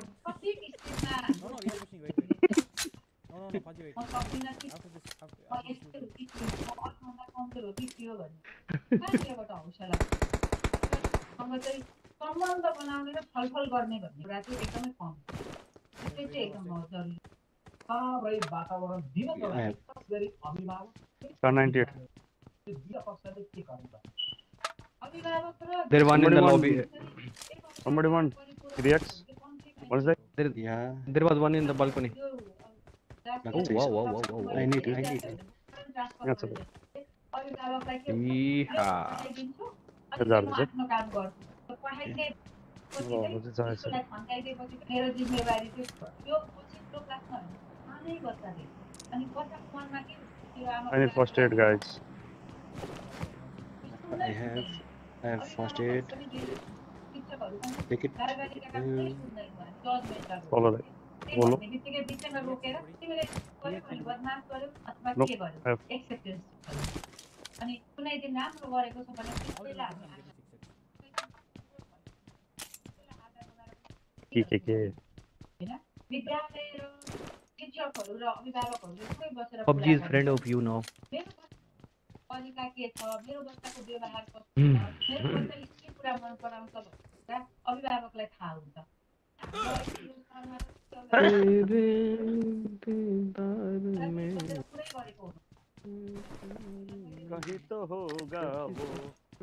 सम्बन्ध बनाउने र छलफल गर्ने भन्ने कुरा चाहिँ एकदमै कम त्यो चाहिँ एकदम जरुरी सावै वातावरण दिन खास गरी अभिभावक त्यो दुई पक्षले के गर्नु त अभिभावक र there one in the lobby somebody want reacts what's that there yeah there was one in the balcony oh wow wow wow wow i need i need that's okay yeah हज़ार मेरो जिम्मेवारी चाहिँ यो पछिल्लो क्लासमा होइन सानै बच्चाले अनि बच्चाको मनमा के हुन्छ, यो आमा I need first aid guys. I have I have first aid शिक्षकहरू पनि take it बालबालिकाका कुनै सुन्दैन जजमेन्टहरू Follow that. बोलो भन्ने बित्तिकै बिचैमा बसेर PUBG is friend of you now. मेरो के छ मेरो बच्चाको व्यवहार कस्तो छ मेरो बच्चाले के कुरा मन पराउँछ भन्ने कुरा अभिभावकलाई थाहा हुन्छ हाम्रो यो स्तरमा त कहीं तो होगा वो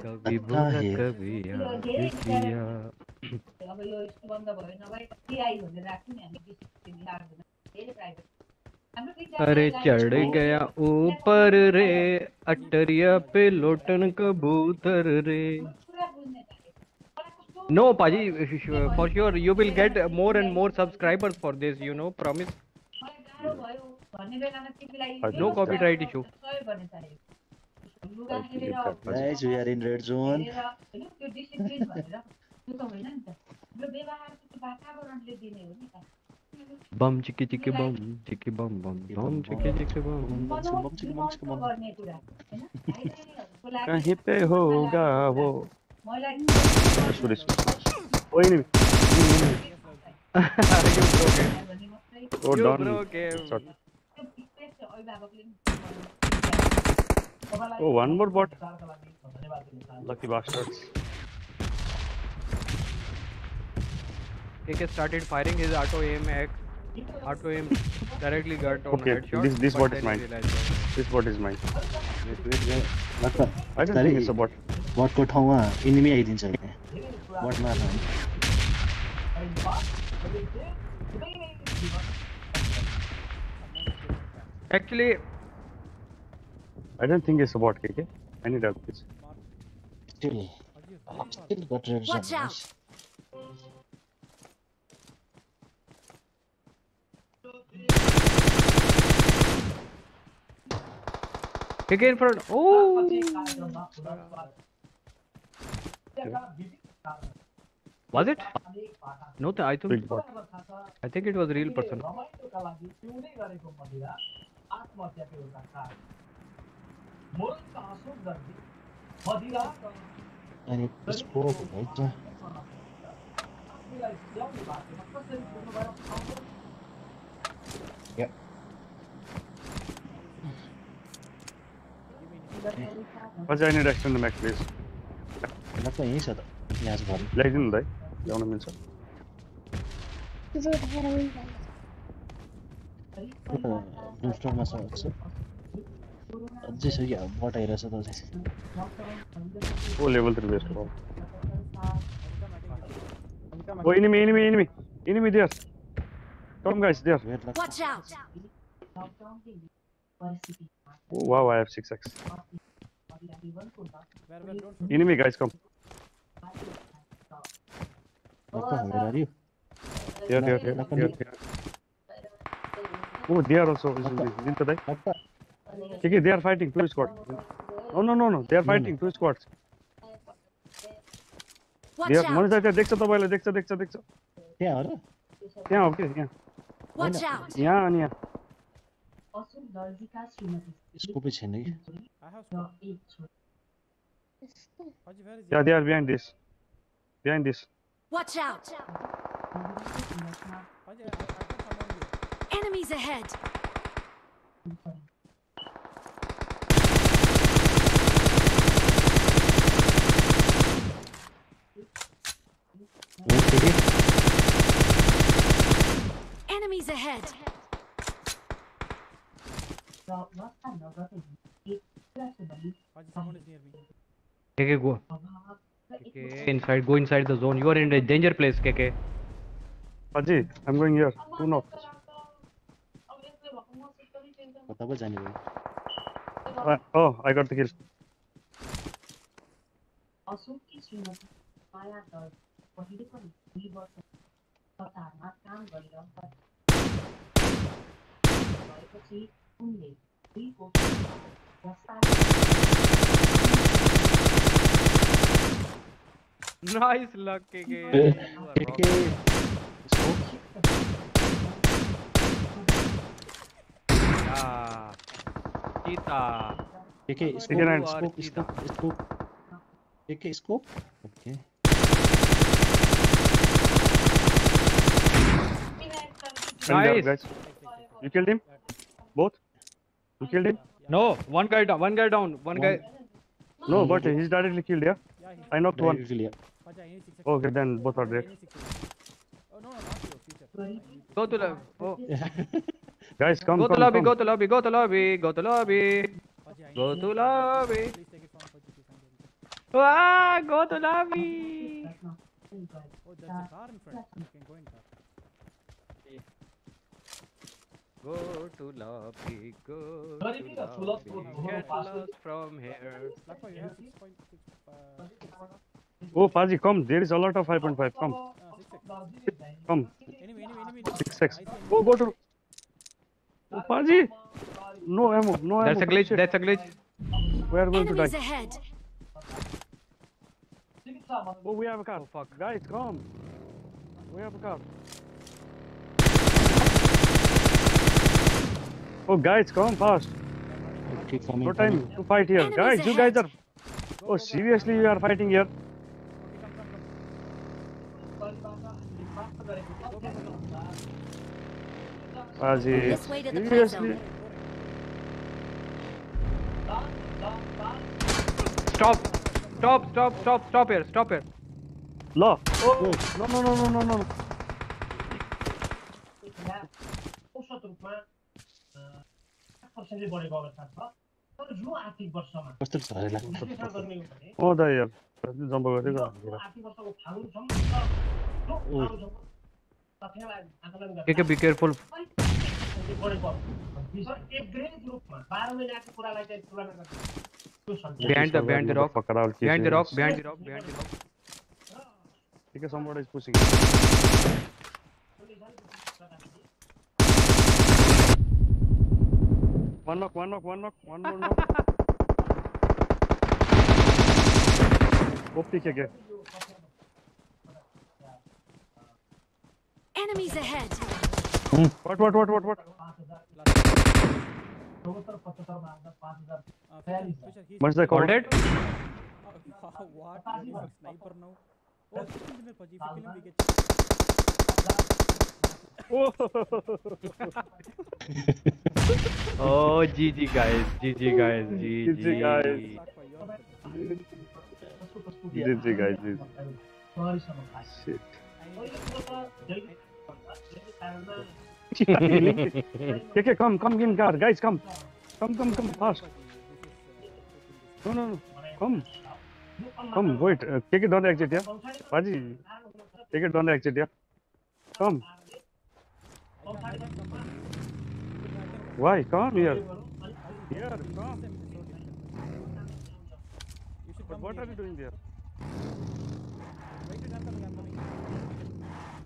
कभी बुरा कभी यादिया अब यो भयो भनेर राख्नु नि हामी प्राइभेट अरे चढ़ गया ऊपर रे अटरिया पे लोटन कबूतर रे। No paaji for sure you will get more and more subscribers for this you know promise no copyright issue Guys, we are in red zone. बम चिकी चिकी बम चिकी बम बम बम चिकी चिकी बम बम चिकी बम चिकी बम कहीं पे होगा वो सॉरी सॉरी कोई नहीं अरे क्यों ब्रोक है ओ डॉन ब्रोक है Oh, one more bot. Lucky bastards. AK started firing his auto aim X, auto aim directly got on okay, headshot. This this bot is mine. This bot is mine. Wait, wait, wait. What the? I don't think it's a bot. Bot को ठाउँ enemy आई दिन्छ भने. Bot मार रहा हूँ. Actually I don't think it's a bot, KK. I need help, please. Still. Still got rid Watch out! KK in front. Oh! Yeah. Was it? No, I think I think it was real person. En ik besproken, weet je. Ja. Wat zijn nu rechts in de mech, please? Dat kan je niet zetten. Ja, ze. Leg in de. Ja, een. Ik wil het. Ik het. Ik heb het. अच्छे से गया बहुत आई रहा था वो level 3 waste करो वो enemy enemy enemy enemy there come guys there watch out Oh wow, I have 6x. Enemy guys, come. Nakam, where are you? There, there, there, there, there. Oh, there also. Didn't I? Nakam. के के they are fighting two squad no no no no they are fighting two squads Watch they are Manish out! दाइ त्यहाँ देख्छ तपाईँलाई देख्छ देख्छ देख्छ त्यहाँ हो र त्यहाँ हो कि यहाँ Watch out! यहाँ अनि यहाँ अशोक दर्जीका श्रीमती स्कोपै छैन कि I have र scope. एक छोरी Haji, where is yeah he? they are behind this behind this Watch out! मदिराको सुन्दरमा Enemies ahead. KK go. KK inside. Go inside the zone. You are in a danger place, KK. Paji, I'm going here. Two knock. Uh, oh, I got the kill. political leaders but are not काम गरेर उनले दुई कोटी nice luck के game चीता ठीक है scope इसको इसको ठीक है scope okay Nice. Guys. You killed him? Both? You killed him? No, one guy down, one guy down, one, one. guy. No, but he's directly killed, yeah? yeah I knocked one. Usually, yeah. Okay, then both are dead. Oh, no, not Go to lobby. Oh. Guys, come, go come, to lobby, come. Go to lobby, go to lobby, go to lobby, go to lobby. Ah, go to lobby. Oh, there's a car in front. You can go in. Go to lobby, go but to lobby. Get lost from here. Oh, Fazi, come. There is a lot of 5.5. Come. Come. Six six. Oh, go to. Oh, Fazi! No ammo, no ammo. That's a glitch, that's a glitch. We are going to die. Ahead. Oh, we have a car. Oh, fuck. Guys, come. We have a car. Oh, guys, come fast. No time to fight here. Guys, you guys are... Oh, seriously, you are fighting here. Aziz, seriously? Stop! Stop, stop, stop, stop here, stop here. Law. Oh, no, no, no, no, no, no. औसत रूपमा आठ पर्सेन्टले बढेको अवस्था छ तर यो आर्थिक वर्षमा कस्तो झरेला विश्लेषण गर्ने हो भने Oh, दाइ यार जम्प गरेको यो आर्थिक वर्षको फागुनसम्म र जो फागुनसम्म तथ्यलाई आकलन Okay, okay, be careful. गर्दा बढेको अवस्था छ। एभरेज रूपमा बाह्र महिनाको कुरालाई चाहिँ तुलना गर्दा यो सङ्ख्या Behind the behind the rock. Fucker, I'll kick Behind the you. rock. Behind the rock. Behind the rock. Because somebody is pushing. One knock, one knock, one knock, one more knock. OP kick. Enemies ahead. What, what, what, what, what? चौहत्तर पचहत्तरमा आउँदा पाँच हजार Uh, Fisher, Fisher, he's What's the Hold call? it. Uh, what? You're using sniper now? Oh, he's oh, GG guys, GG guys, GG. Guys. GG guys, GG. Shit. KK, come, come in car, guys, come. Come, come, come, fast. No, no, no, come. Come, wait. Uh, it don't exit, yeah? Paji, it don't exit, yeah? Come. Why? Come here. Here, come. But what are you doing there?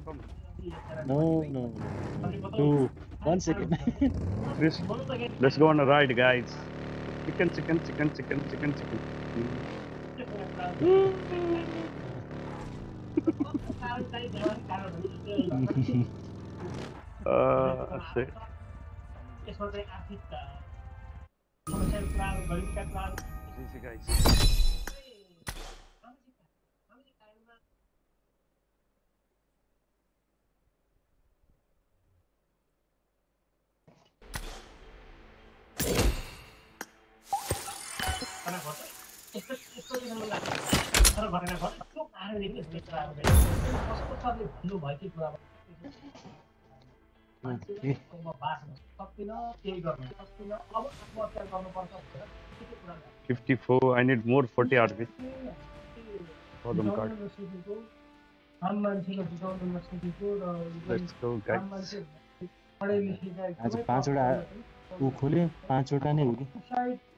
Come. No, no. Two. One second. this. Let's go on a ride, guys. Chicken, chicken, chicken, chicken, chicken, chicken. uh, shit. यसमा चाहिँ आर्थिक समस्याको कुरा गरिबका कुरा यस्तो यस्तो तर घटना घट्यो कारणले पनि यस्तो कुराहरू कस्तो सरले भन्नुभयो कि कुरामा fifty four I need more forty आठ bit problem card let's go guys आज पाँचवटा ऊ खोल्यो पाँचवटा नै हो कि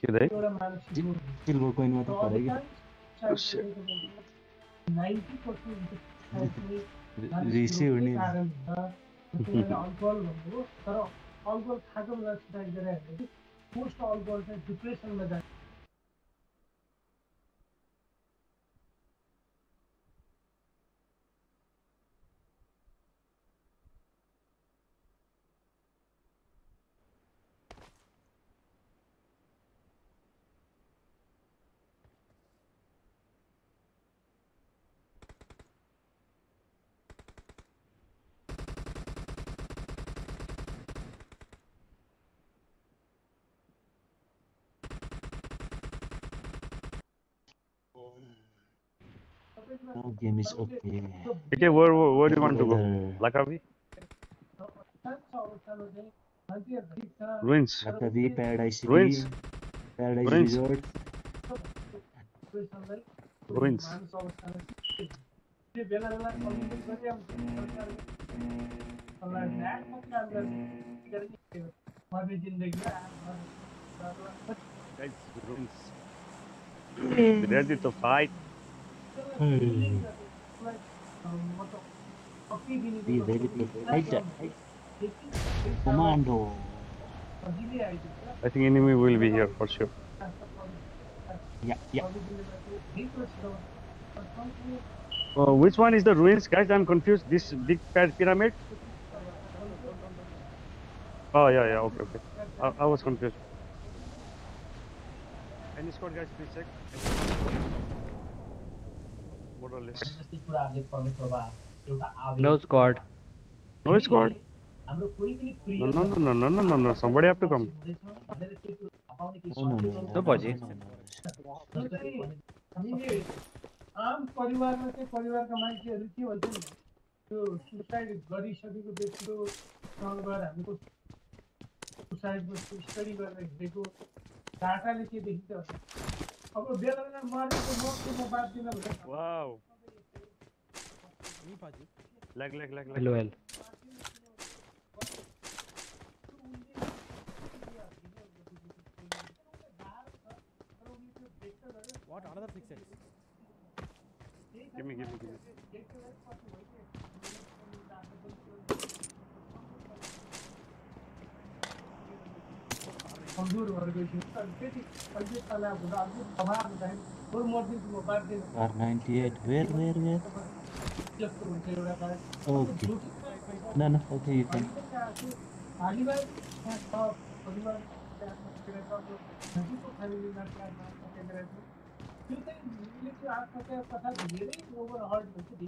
के दाइ सिल्भर कोइनमा त पऱ्यो कि रिसै हुने अल्कोहल भन्नुभयो तर अल्कोहल खाएको बेला सुसाइड गरेर पोस्ट अल्कोहल चाहिँ डिप्रेसनमा जान्छ Game is okay. Okay, where, where, where do you want to go? Lakawi? Ruins. Lakawi, Paradise City. Ruins. Paradise Ruins. Resort. Ruins. Guys, ruins. Ready to fight. Be very careful. Like that. Commando. I think enemy will be here for sure. Yeah, yeah. Uh, which one is the ruins, guys? I'm confused. This big py- pyramid? Oh, yeah, yeah, okay, okay. I, I was confused. Any squad, guys, please check. More less no squad no squad no no no no no no no no somebody have to come तो बजे आम परिवार में से परिवार का मान्छे रुचि हुन्छ नि त्यो सुसाइड गरिसकेको व्यक्तिको सँग गएर हामीले सुसाइडको स्टडी गरेर हिँडेको डाटाले के देखिन्छ अब बेलना मार के मौत को बात देना बेटा वाओ नहीं पाजी लग लग लग hello hell What another six Give me, give me, give me. कमजोर भएर गइसक्यो अनि त्यति अहिले तला हुँदा अर्को प्रभाव हुँदाखेरि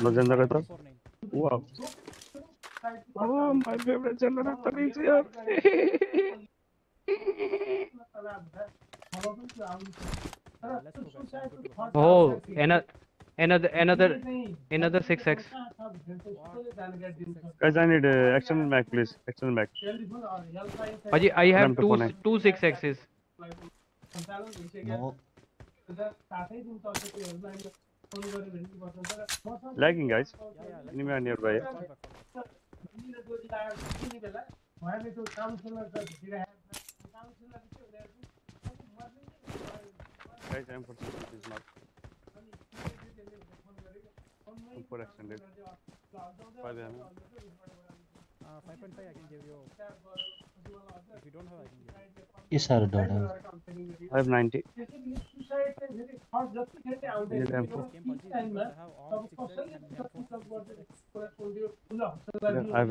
No generator. Four nine. Wow. Oh, my favorite generator is here. Oh, another another another another six x. Guys, I need uh, action back, please. Action back. Paji, I have Ramp two two six x's. No Lagging, guys. Enemy are nearby. उहाँले त्यो counsellor दिइरहेको counsellor के हुँदाखेरि Guys, I'm for six is not. For extended. Five mm. Uh, 5.5 I can give you. If you don't have, I can give you. Yes, sir. Dot. I have 90.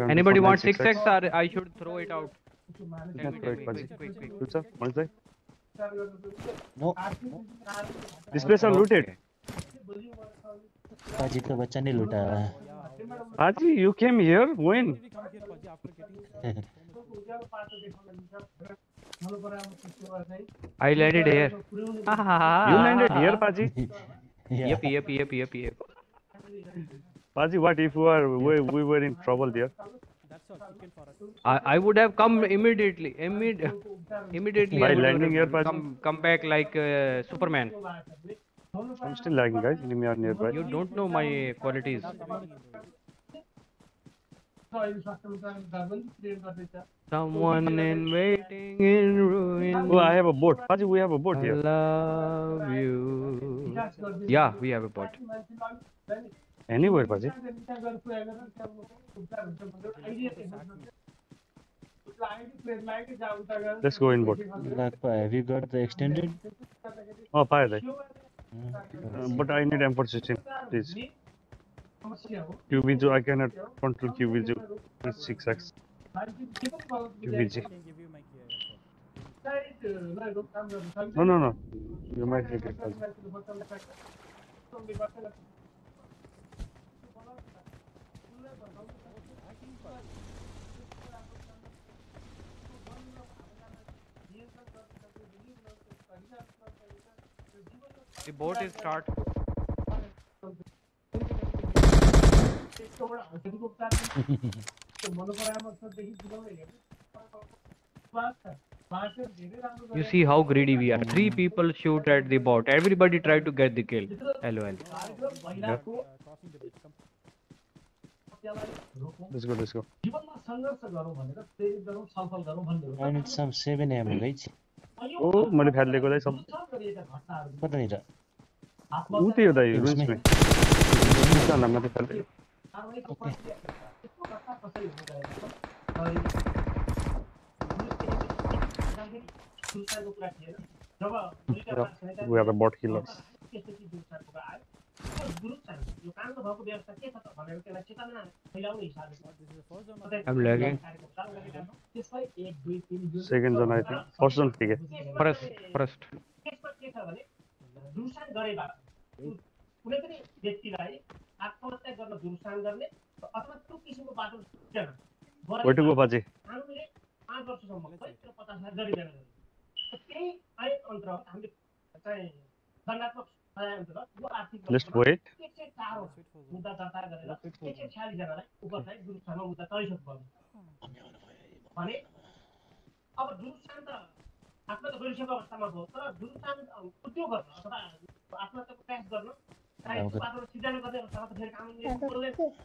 Anybody want 6x or I should throw it out? Tell me, tell me. Quick, quick, quick. Sir, one side. No. This place are looted. पाजी का बच्चा नहीं लूटा है Aji, you came here? When? I landed here. you landed here, Paji? yeah. Yep, yep, yep, yep, yep. Paji, what if we are we, we were in trouble there? I, I would have come immediately. Immediate, immediately. By landing here, Paji? Come, come back like uh, Superman. I'm still lagging, guys. Nearby. You don't know my qualities. Someone in waiting in ruin. Oh, I have a boat. Paji, we have a boat here. I love you. Yeah, we have a boat. Anywhere, Paji. Let's go in boat. Have you got the extended? Oh, fire. Uh, but I need M4 system, please. QBZ, I cannot control QBZ. It's 6x. QBZ. No, no, no. You might get it. The boat is start. You see how greedy we are. Three people shoot at the bot. Everybody try to get the kill. LOL. कार्यक्रम भइरहेको Uh, crossing the bridge. Come. हत्यालाई रोकौँ Let's go, let's go. जीवनमा सङ्घर्ष गरौँ भनेर प्रेरित गरौँ छलफल गरौँ भन्ने हो I need some 7 ammo guys. ओ मैले फ्यालिदिएको दाइ सब दुरुत्साह गरिएका घटनाहरू कतानिर ऊ त्यो दाइ Ruins रुन्समै रुन्समा मात्रै फ्यालिदिएको कारबाहीको we are the bot killers I'm lagging second zone I think first zone okay. First, first first दुरुस्तान गरेबा कुनै पनि व्यक्तिलाई आत्महत्या गर्न दुरुसान गर्ने अथवा त्यो किसिमको बाटो वेटुको बाजे। कानुनले पाँच वर्षसम्म है त्यो पचास हज़ार गर्छ त्यही ऐन अंतर्गत हामीले चाहिँ दण्डात्मक यो आर्थिक. एक सय चार मुद्दा दर्ता गरेर एक सय छ्यालिसजनालाई उपचारित दुरुत्साहमा मुद्दा तरिसक्नु पर्ने भने अब दुरुत्सान त आत्महत्या गरिसकेको अवस्थामा भयो तर दुरुत्सान उद्योग गर्न अथवा आत्महत्याको प्रयास गर्न त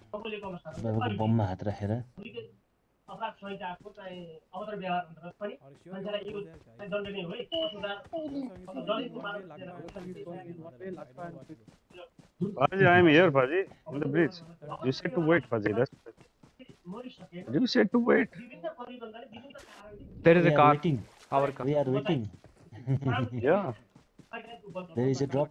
बाबुको बममा हात राखेर अपराध संहिताको चाहिँ अवतर व्यवहार अंतर्गत पनि मान्छेलाई यो दण्डनीय हो है Baji, I am here, Baji, on the bridge. You said to wait, Baji. That's you said to wait. There is a car. waiting. Our car. We are waiting. Yeah. There is a drop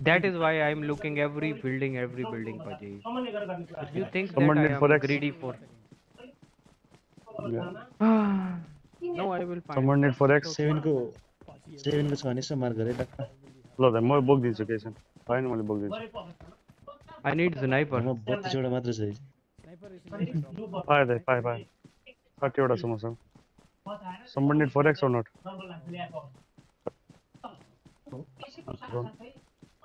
That is why I'm looking every building, every building, Paji. You think Someone that I am for greedy for? Yeah. no, I will find. Someone need 4x Seven ko, seven ko chhani se mar gare dakka. Lo, then more book this location. Fine, only book this. I need sniper. No, बहुत छोटा मात्र सही. Bye, bye. Bye, bye. Thirty ओड़ा samosa. Someone need 4x or not? Oh.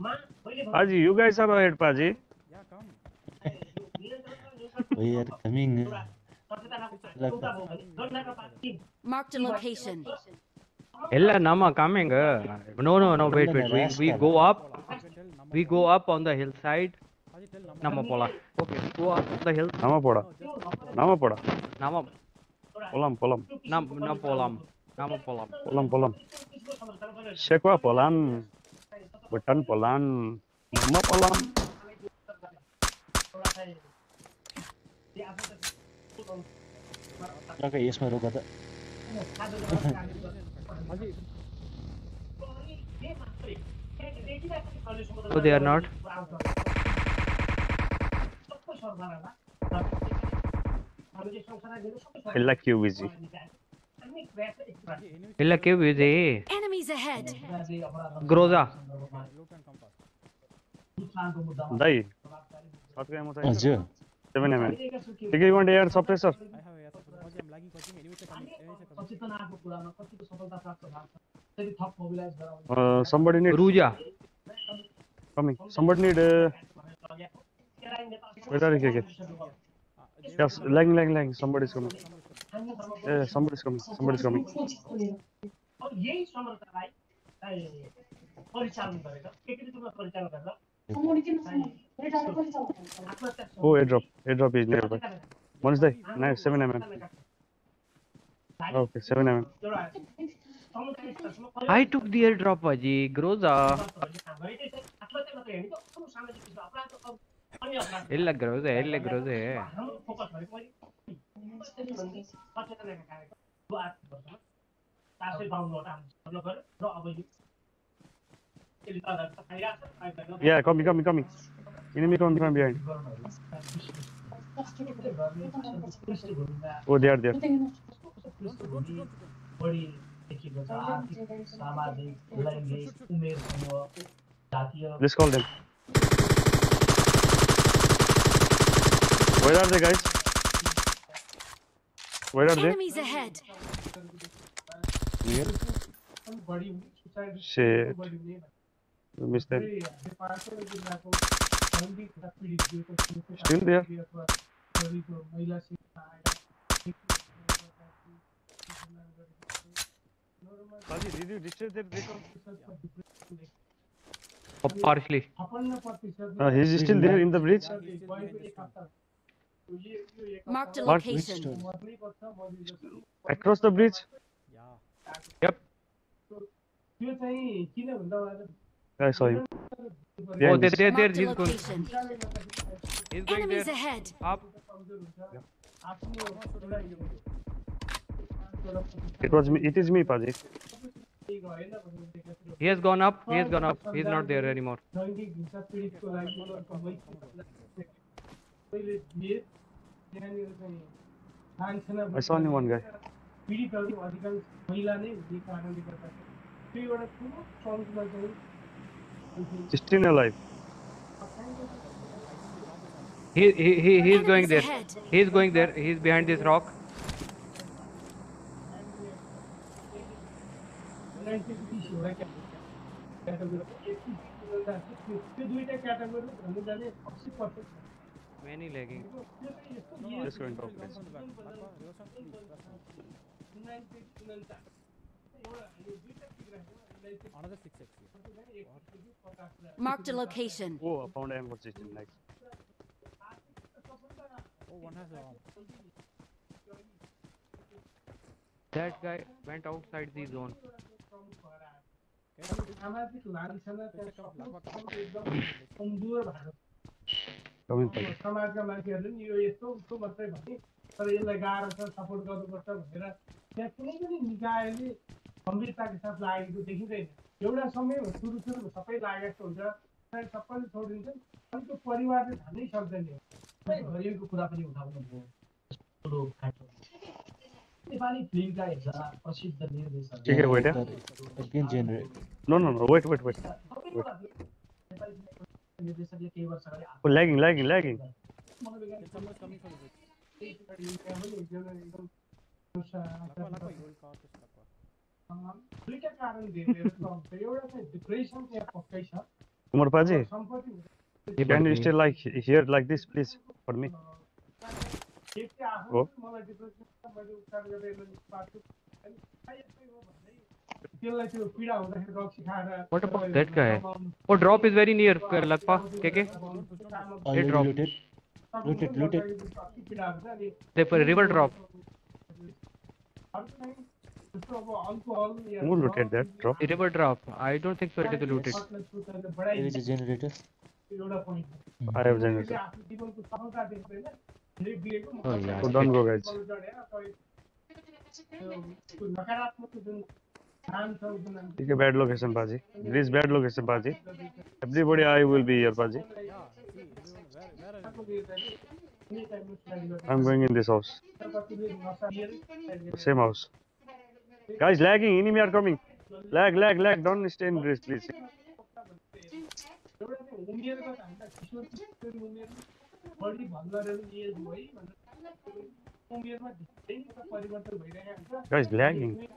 Paji, you guys are ahead, Paji. Yeah, come. we are coming. Eh? Mark the location. Ella, Nama coming. Eh? No, no, no. Wait, wait. We, we go up. We go up on the hillside. Nama pola. Okay, go up on the hill. Nama pola. Nama pola. Nama. Polam, polam. Nama, na polam. Nama polam. Polam, polam. Shekwa polam. Bhutan पोलाम momo पोलाम टक्क यसमा रोक त Oh, they are not. I like you, Viji. ಇಲ್ಲ cave ಇದೆ Groza दाई साथ गए मोटा हजुर 7 एमएम ठीक है one air suppressor Uh, somebody need Ruja. Coming. Somebody need. Uh, where are you? Yes, lang lang lang. Somebody's coming. Yeah, somebody's coming. Somebody's coming. Oh, airdrop. Airdrop is nearby. One is the knife, 7 mm. Okay, 7 mm. I took the airdrop, Aji. Groza. ಇಲ್ಲ Groza. ಇಲ್ಲ Groza. Yeah, coming, coming, coming. Enemy coming from behind. Oh, they are there. Let's call them. Where are they, guys? Where are Enemies? Ahead. Shit. We missed them. Still there? Did you partially. Uh, he's still there in the bridge? Mark the location. Across the bridge? Yeah. Yep. I saw you. Yeah, oh, there, there, there, he's going. He's going Enemies there. Ahead. Up. Yeah. It was me. It is me, Paji. He has gone up. He has gone up. He's not there anymore. I saw only one guy. पीडितहरू अधिकांश महिला नै हुने कारणले गर्दा त्यो एउटा ठुलो ट्रम्पमा चाहिँ Still alive. He, he, he, he's going Enemies there. ahead. He's going there. He's behind this rock. एउटा क्याटेगोरी त्यो दुईवटा क्याटेगोरी भन्नु जाने अस्सी percent Many lagging. Let's go and talk. guys. Another 6x. Marked a location. Oh, I found ammo system. Nice. Oh, one has a arm. That guy went outside the zone. सामाजिक समाजका मान्छेहरूले नि यो यस्तो उस्तो मात्रै भने तर यसलाई गाह्रो छ सपोर्ट गर्नुपर्छ भनेर त्यहाँ कुनै पनि निकायले गम्भीरताको साथ लागेको देखिँदैन एउटा समय हो सुरु सुरुमा सबै लागेको हुन्छ सबैले छोडिदिन्छन् अनि त्यो परिवारले धान्नै सक्दैन गरिएको कुरा पनि उठाउनु भयो ठुलो फ्याक्टर नेपाली फिल्मका एकजना प्रसिद्ध निर्देशक lagging lagging lagging Kumar Paji, you can stay like here like this, please, for me. Go. What about that guy? Oh, drop is very near. Lakpa, KK. Already Hey, drop. looted. Looted, looted. पीडा हुन्छ अनि The river drop. अरू चाहिँ जस्तो अब alcohol या Who looted that drop? The river drop. I don't think so it is looted. सुतले There बढाइ is a generator. एउटा पोइन्ट हो I have त्यसले generator. आफ्नो जीवनको सफलता देख्दैन धेरै बिहेको Oh, yeah. So don't go, guys. Take a bad location, Baji. This bad location, Baji. Everybody, I will be here, Paji. I'm going in this house. Same house. Guys, lagging. Enemy are coming. Lag, lag, lag. Don't stay in this, please. Guys, lagging.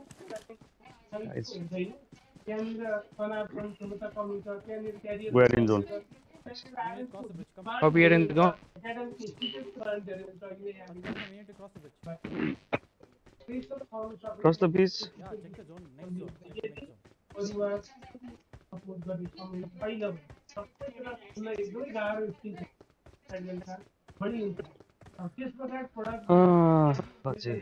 Nice. We are in zone. Oh, we are in the zone. Cross the bridge. Ah, ah okay.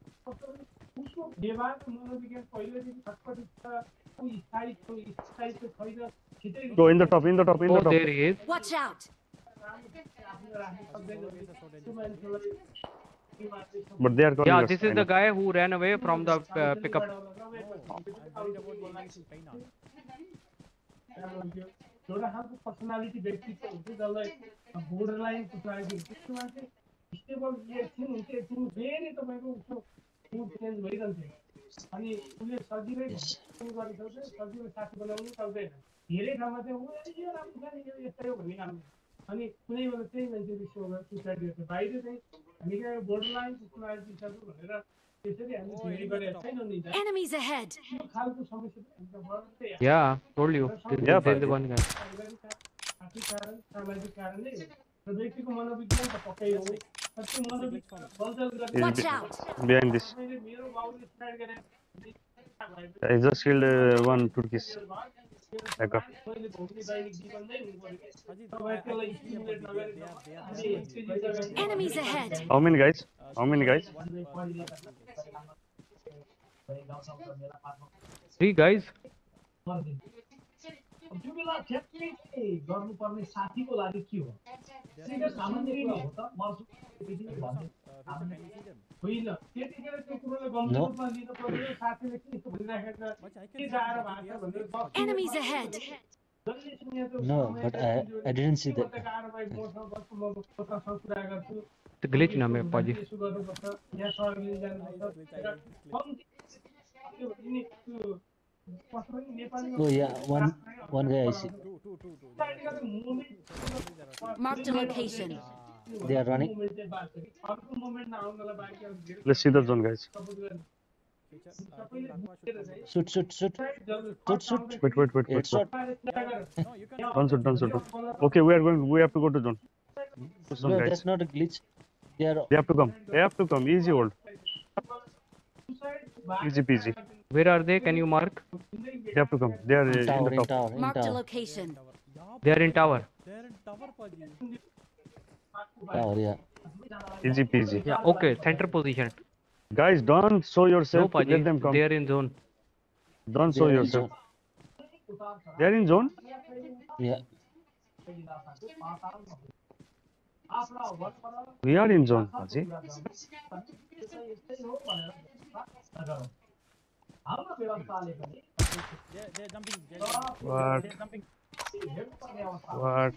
Go in the top, in the top, in the top. There he is. Watch out. But they are going. Yeah, this is the guy who ran away from the uh, pickup. थोड़ा हम personality व्यक्ति को उसे डाला border line को try करते हैं इसके बाद ये अच्छे उनके थ्रू दे रहे तो मैं उसको अनि उसले सजिलै उयो गर्न सक्छ सजिलो साथी बनाउनु सक्दैन धेरै ठाउँमा चाहिँ ऊ यो राम्रो छ नि यो यस्तै हो भन्ने काम अनि कुनै बेला त्यही मान्छे रिस सुसाइड गर्छ बाहिर चाहिँ हामी कहाँ बोर्डर लाइन पर्सनालिटी छ भनेर त्यसरी हामी भिडी गरेका छैनौँ नि त। Enemies ahead! यो खालको समस्या चाहिँ हामीलाई बढ्दै आएको छ। Yeah, told you. This, Yeah, this is the one guy. आर्थिक कारण सामाजिक कारणले र व्यक्तिको मनोविज्ञान त पक्कै हो Watch out! Behind this. I just killed uh, one Turkish hacker. Enemies ahead! How many guys? How many guys? Three guys. जुबिला ठ्याक्कै गर्नुपर्ने साथीको लागि के हो होइन त्यतिखेर त्यो कुरोले गम्भीर रूपमा लिनु पर्यो साथीले के यस्तो कम्ती Oh yeah, one one guy I see. Marked location. They are running. Let's see the zone, guys. Shoot, shoot, shoot. Shoot, shoot. Wait, wait, wait, wait. Shot. One shot, one shot. Okay, we are going. We have to go to zone. Zone no, that's not a glitch. They are. They have to come. They have to come. Easy hold. Easy peasy. Where are they? Can you mark? They have to come. They are in tower, the in top. tower, in Marked a tower. location. They are in tower. they're in tower, Paji. Tower, yeah. Easy peasy. Yeah. Okay. Center position. Guys, don't show No, yourself. Let them come. They are in zone. Don't show are yourself. zone. They are in zone. Yeah. We are in zone. Paji. What? What?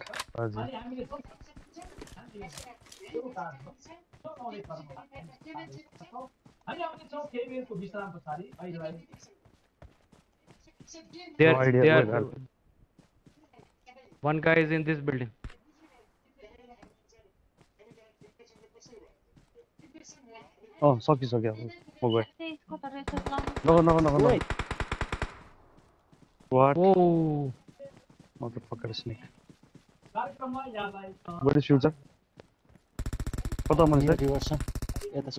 They are, they are, one guy is in this building. Oh, sorry, okay. Oh, boy. सक्यो सक्यो अब म गएँ नगर नगर नगर नगर What? Oh. Motherfucker snake. कार्यक्रममा यहाँलाई अ, What is future? कता मान्छे Near reverse छ यता छ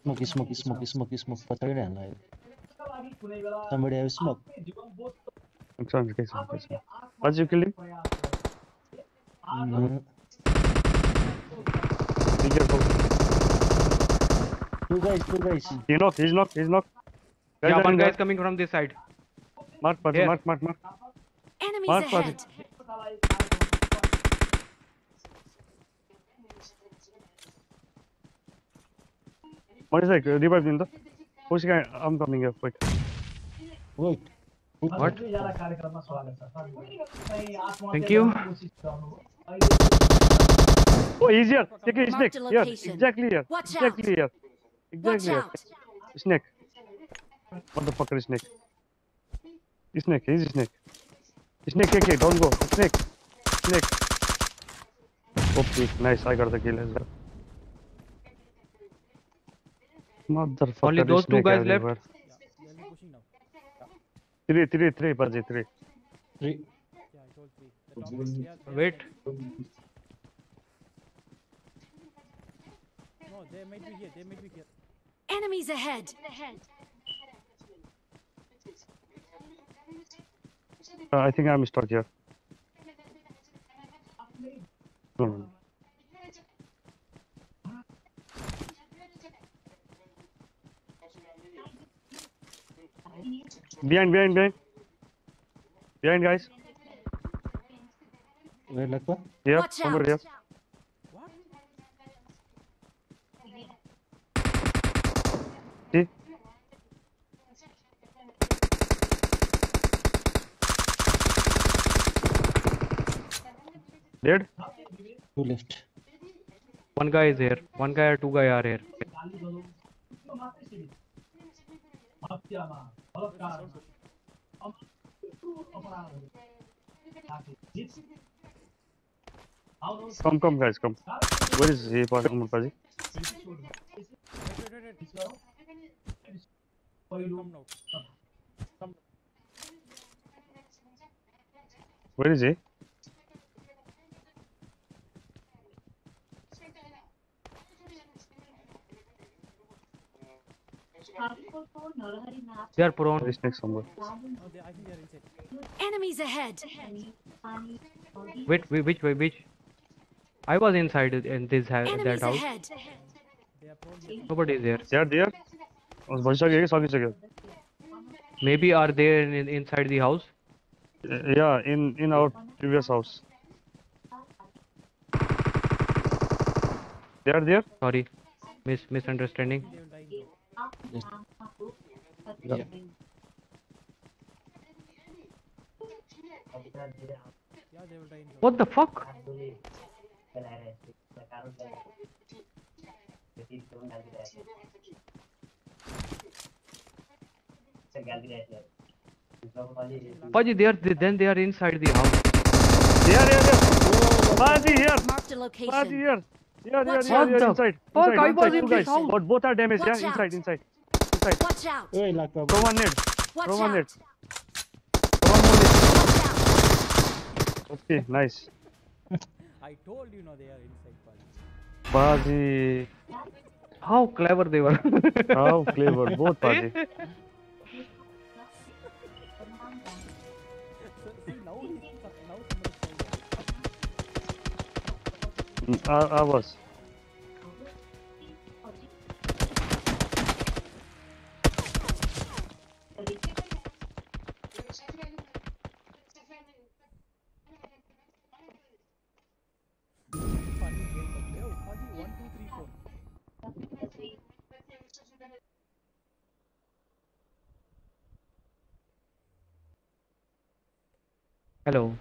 smoky smoky smoky smoky smoke पछाडि नै हाल्नु त्यसका लागि कुनै बेला Somebody have smoke. आफ्नै जीवन बोध Excellent, excellent, excellent. How'd you kill him? प्रयास गर्छ। Mm, Be careful. Two guys, two guys. He knocked, he's knocked, he's knocked. Yeah, one guy is coming from this side. Mark, Pazi, yeah. mark, mark, mark. Enemies mark, ahead. Pazi. What is that? Revive him, Push guy, I'm coming here, quick. Wait. What? Thank you. Oh, easier. Take it, he's here. Exactly here. Exactly here. Exactly! Snake. Motherfucker, snake. Snake, he's snake. Snake, KK, don't go. Snake. Snake. Okay, nice. I got the kill as well. Motherfucker. Only those two guys left? now. Three, three, three, Paji, three. Three. Wait. no, they might be here. They might be here. Enemies ahead. Uh, I think I'm stuck here. No, no, no. Behind, behind, behind. Behind, guys. Where Lakawi? Here, Watch somewhere out. here. See? Dead? Two left. One guy is here. One guy or two guy are here. Come, come, guys, come. Where is he, Pa- Umar Paji? Come now. Come. Where is he? They are prone. He's next somewhere. They, I think they're inside. Enemies ahead. Wait, wait, which way? Which? I was inside in this ha- that Enemies house. ahead. They are prone here. Nobody is there. They are there? Varsha gate is Maybe are they in, inside the house? Uh, yeah, in in our previous house. They are there. Sorry, mis misunderstanding. Yeah. What the fuck? Paji, they are then they are inside the house. They are here. Baji here. Marked a location. here. Here, here, Watch here, out. here, inside. fuck? I was in this guys. house. But both are damaged, Watch yeah? Inside, inside. Inside. Watch out. Hey. Throw one nade. Watch Throw one out. nade. Throw one more nade. Okay, nice. I told you, no, they are inside. Paji. Baji. How clever they were. How clever. Both Baji. So, see, now he's now somebody is Mm, I, I was. Hello.